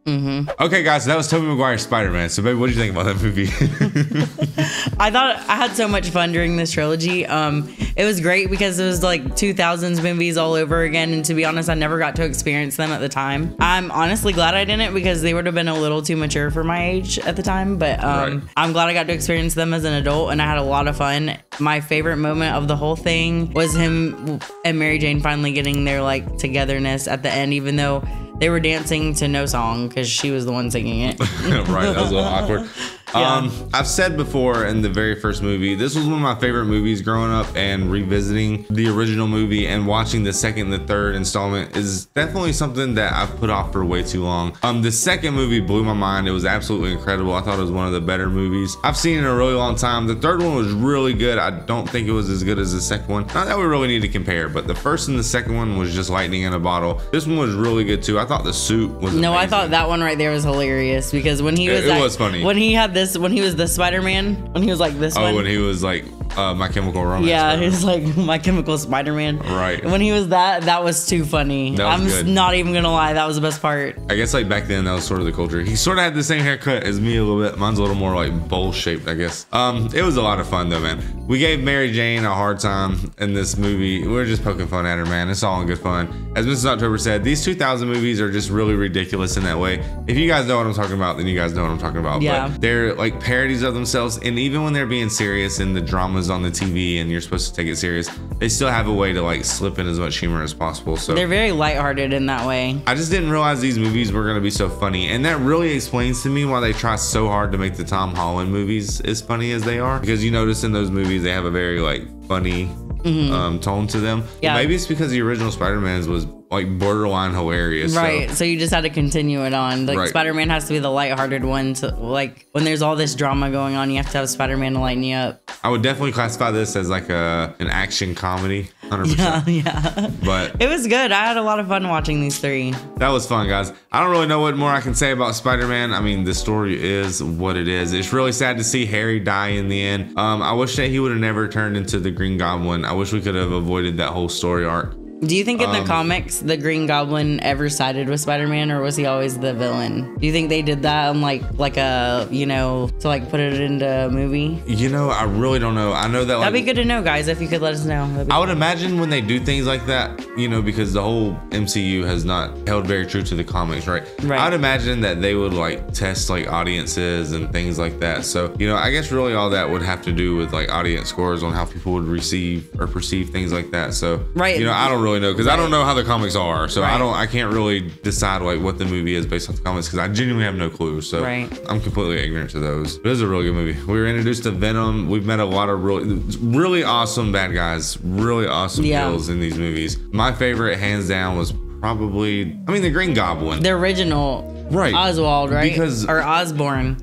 Hmm Okay, guys, so that was Tobey Maguire's Spider-Man. So, baby, what do you think about that movie? I thought I had so much fun during this trilogy. Um, it was great because it was like 2000s movies all over again. And to be honest, I never got to experience them at the time. I'm honestly glad I didn't because they would have been a little too mature for my age at the time. But um, Right. I'm glad I got to experience them as an adult and I had a lot of fun. My favorite moment of the whole thing was him and Mary Jane finally getting their like togetherness at the end, even though they were dancing to no song because she was the one singing it. right, that was a little awkward. Um, I've said before in the very first movie, this was one of my favorite movies growing up, and revisiting the original movie and watching the second and the third installment is definitely something that I've put off for way too long. Um, the second movie blew my mind. It was absolutely incredible. I thought it was one of the better movies I've seen in a really long time. The third one was really good. I don't think it was as good as the second one. Not that we really need to compare, but the first and the second one was just lightning in a bottle. This one was really good too. I thought the suit was No, I thought that one right there was hilarious because when he was it that- was funny. when he had this when he was the Spider Man when he was like this Oh, one. when he was like uh, My Chemical Romance. yeah, he was like my chemical Spider Man. Right. When he was that, that was too funny. That was I'm good. not even gonna lie, that was the best part. I guess like back then that was sort of the culture. He sort of had the same haircut as me a little bit. Mine's a little more like bowl shaped, I guess. Um, it was a lot of fun though, man. We gave Mary Jane a hard time in this movie. We are just poking fun at her, man. It's all in good fun. As Mrs. October said, these 2000 movies are just really ridiculous in that way. If you guys know what I'm talking about, then you guys know what I'm talking about. Yeah. But they're like parodies of themselves, and even when they're being serious and the drama's on the TV and you're supposed to take it serious, they still have a way to like slip in as much humor as possible. So They're very lighthearted in that way. I just didn't realize these movies were gonna be so funny, and that really explains to me why they try so hard to make the Tom Holland movies as funny as they are. Because you notice in those movies they have a very like funny Mhm. um, tone to them. Yeah. Maybe it's because the original Spider-Man's was like borderline hilarious. Right, so you just had to continue it on. Like Right. Spider Man has to be the lighthearted one. To like when there's all this drama going on, you have to have Spider Man to lighten you up. I would definitely classify this as like a an action comedy, hundred Yeah, yeah. But It was good. I had a lot of fun watching these three. That was fun, guys. I don't really know what more I can say about Spider-Man. I mean, the story is what it is. It's really sad to see Harry die in the end. Um, I wish that he would have never turned into the Green Goblin. I wish we could have avoided that whole story arc. Do you think in the Um, comics the Green Goblin ever sided with Spider-Man, or was he always the villain? Do you think they did that on like like a you know to like put it into a movie? You know, I really don't know. I know that like That'd be good to know, guys. If you could let us know. I would imagine when they do things like that, you know, because the whole MCU has not held very true to the comics, right? Right. I'd imagine that they would like test like audiences and things like that. So, you know, I guess really all that would have to do with like audience scores on how people would receive or perceive things like that. So, Right. you know, I don't really know because I don't know how the comics are. So I don't, I can't really decide like what the movie is based on the comics because I genuinely have no clue. So Right. I'm completely ignorant to those. But it is a really good movie. We were introduced to Venom. We've met a lot of really, really awesome bad guys, really awesome Yeah. kills in these movies. My favorite, hands down, was probably, I mean, the Green Goblin. The original, Right. Oswald, right? Because- or Osborn,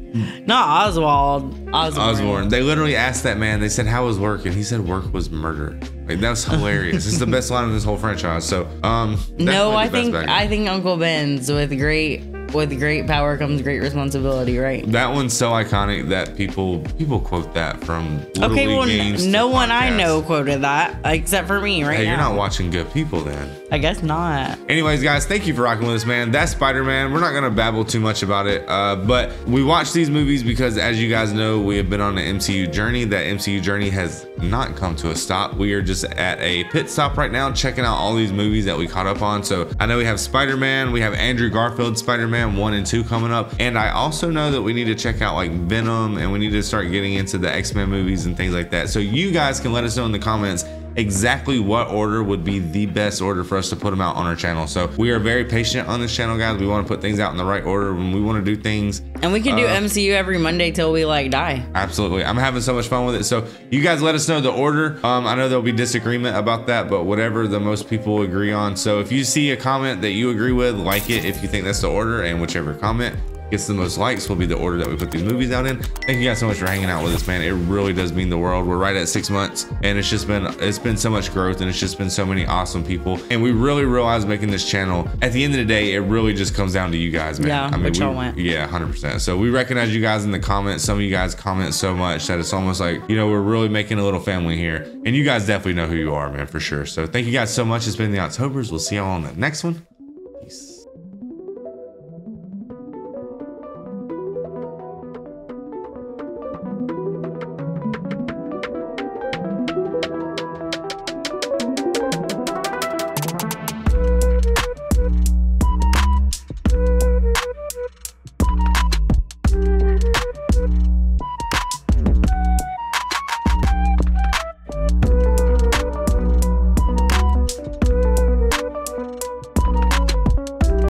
not Oswald. Osborn. Osborn. They literally asked that man. They said, "How was work?" And he said, "Work was murder." Like that was hilarious. it's the best line in this whole franchise. So, um, No, I think. I think Uncle Ben's with great with great power comes great responsibility, right? That one's so iconic that people people quote that from Little okay, League well, games. to no one I podcasts. know quoted that except for me right Hey, now. you're not watching good people then. I guess not. Anyways, guys, thank you for rocking with us, man. That's Spider Man. We're not going to babble too much about it, uh, but we watch these movies because, as you guys know, we have been on an MCU journey. That MCU journey has not come to a stop. We are just at a pit stop right now, checking out all these movies that we caught up on. So I know we have Spider Man, we have Andrew Garfield Spider Man 1 and 2 coming up. And I also know that we need to check out like Venom and we need to start getting into the X Men movies and things like that. So you guys can let us know in the comments exactly what order would be the best order for us to put them out on our channel. So we are very patient on this channel, guys. We want to put things out in the right order when we want to do things. And we can do uh, MCU every Monday till we like die. Absolutely. I'm having so much fun with it. So you guys let us know the order. Um, I know there'll be disagreement about that, but whatever the most people agree on. So if you see a comment that you agree with, like it if you think that's the order, and whichever comment gets the most likes will be the order that we put these movies out in. Thank you guys so much for hanging out with us, man. It really does mean the world. We're right at six months, and it's just been it's been so much growth, and it's just been so many awesome people. And we really realize making this channel. At the end of the day, it really just comes down to you guys, man. Yeah, I mean, we, want. yeah, 100%. So we recognize you guys in the comments. Some of you guys comment so much that it's almost like, you know, we're really making a little family here. And you guys definitely know who you are, man, for sure. So thank you guys so much. It's been the Octobers. We'll see y'all on the next one.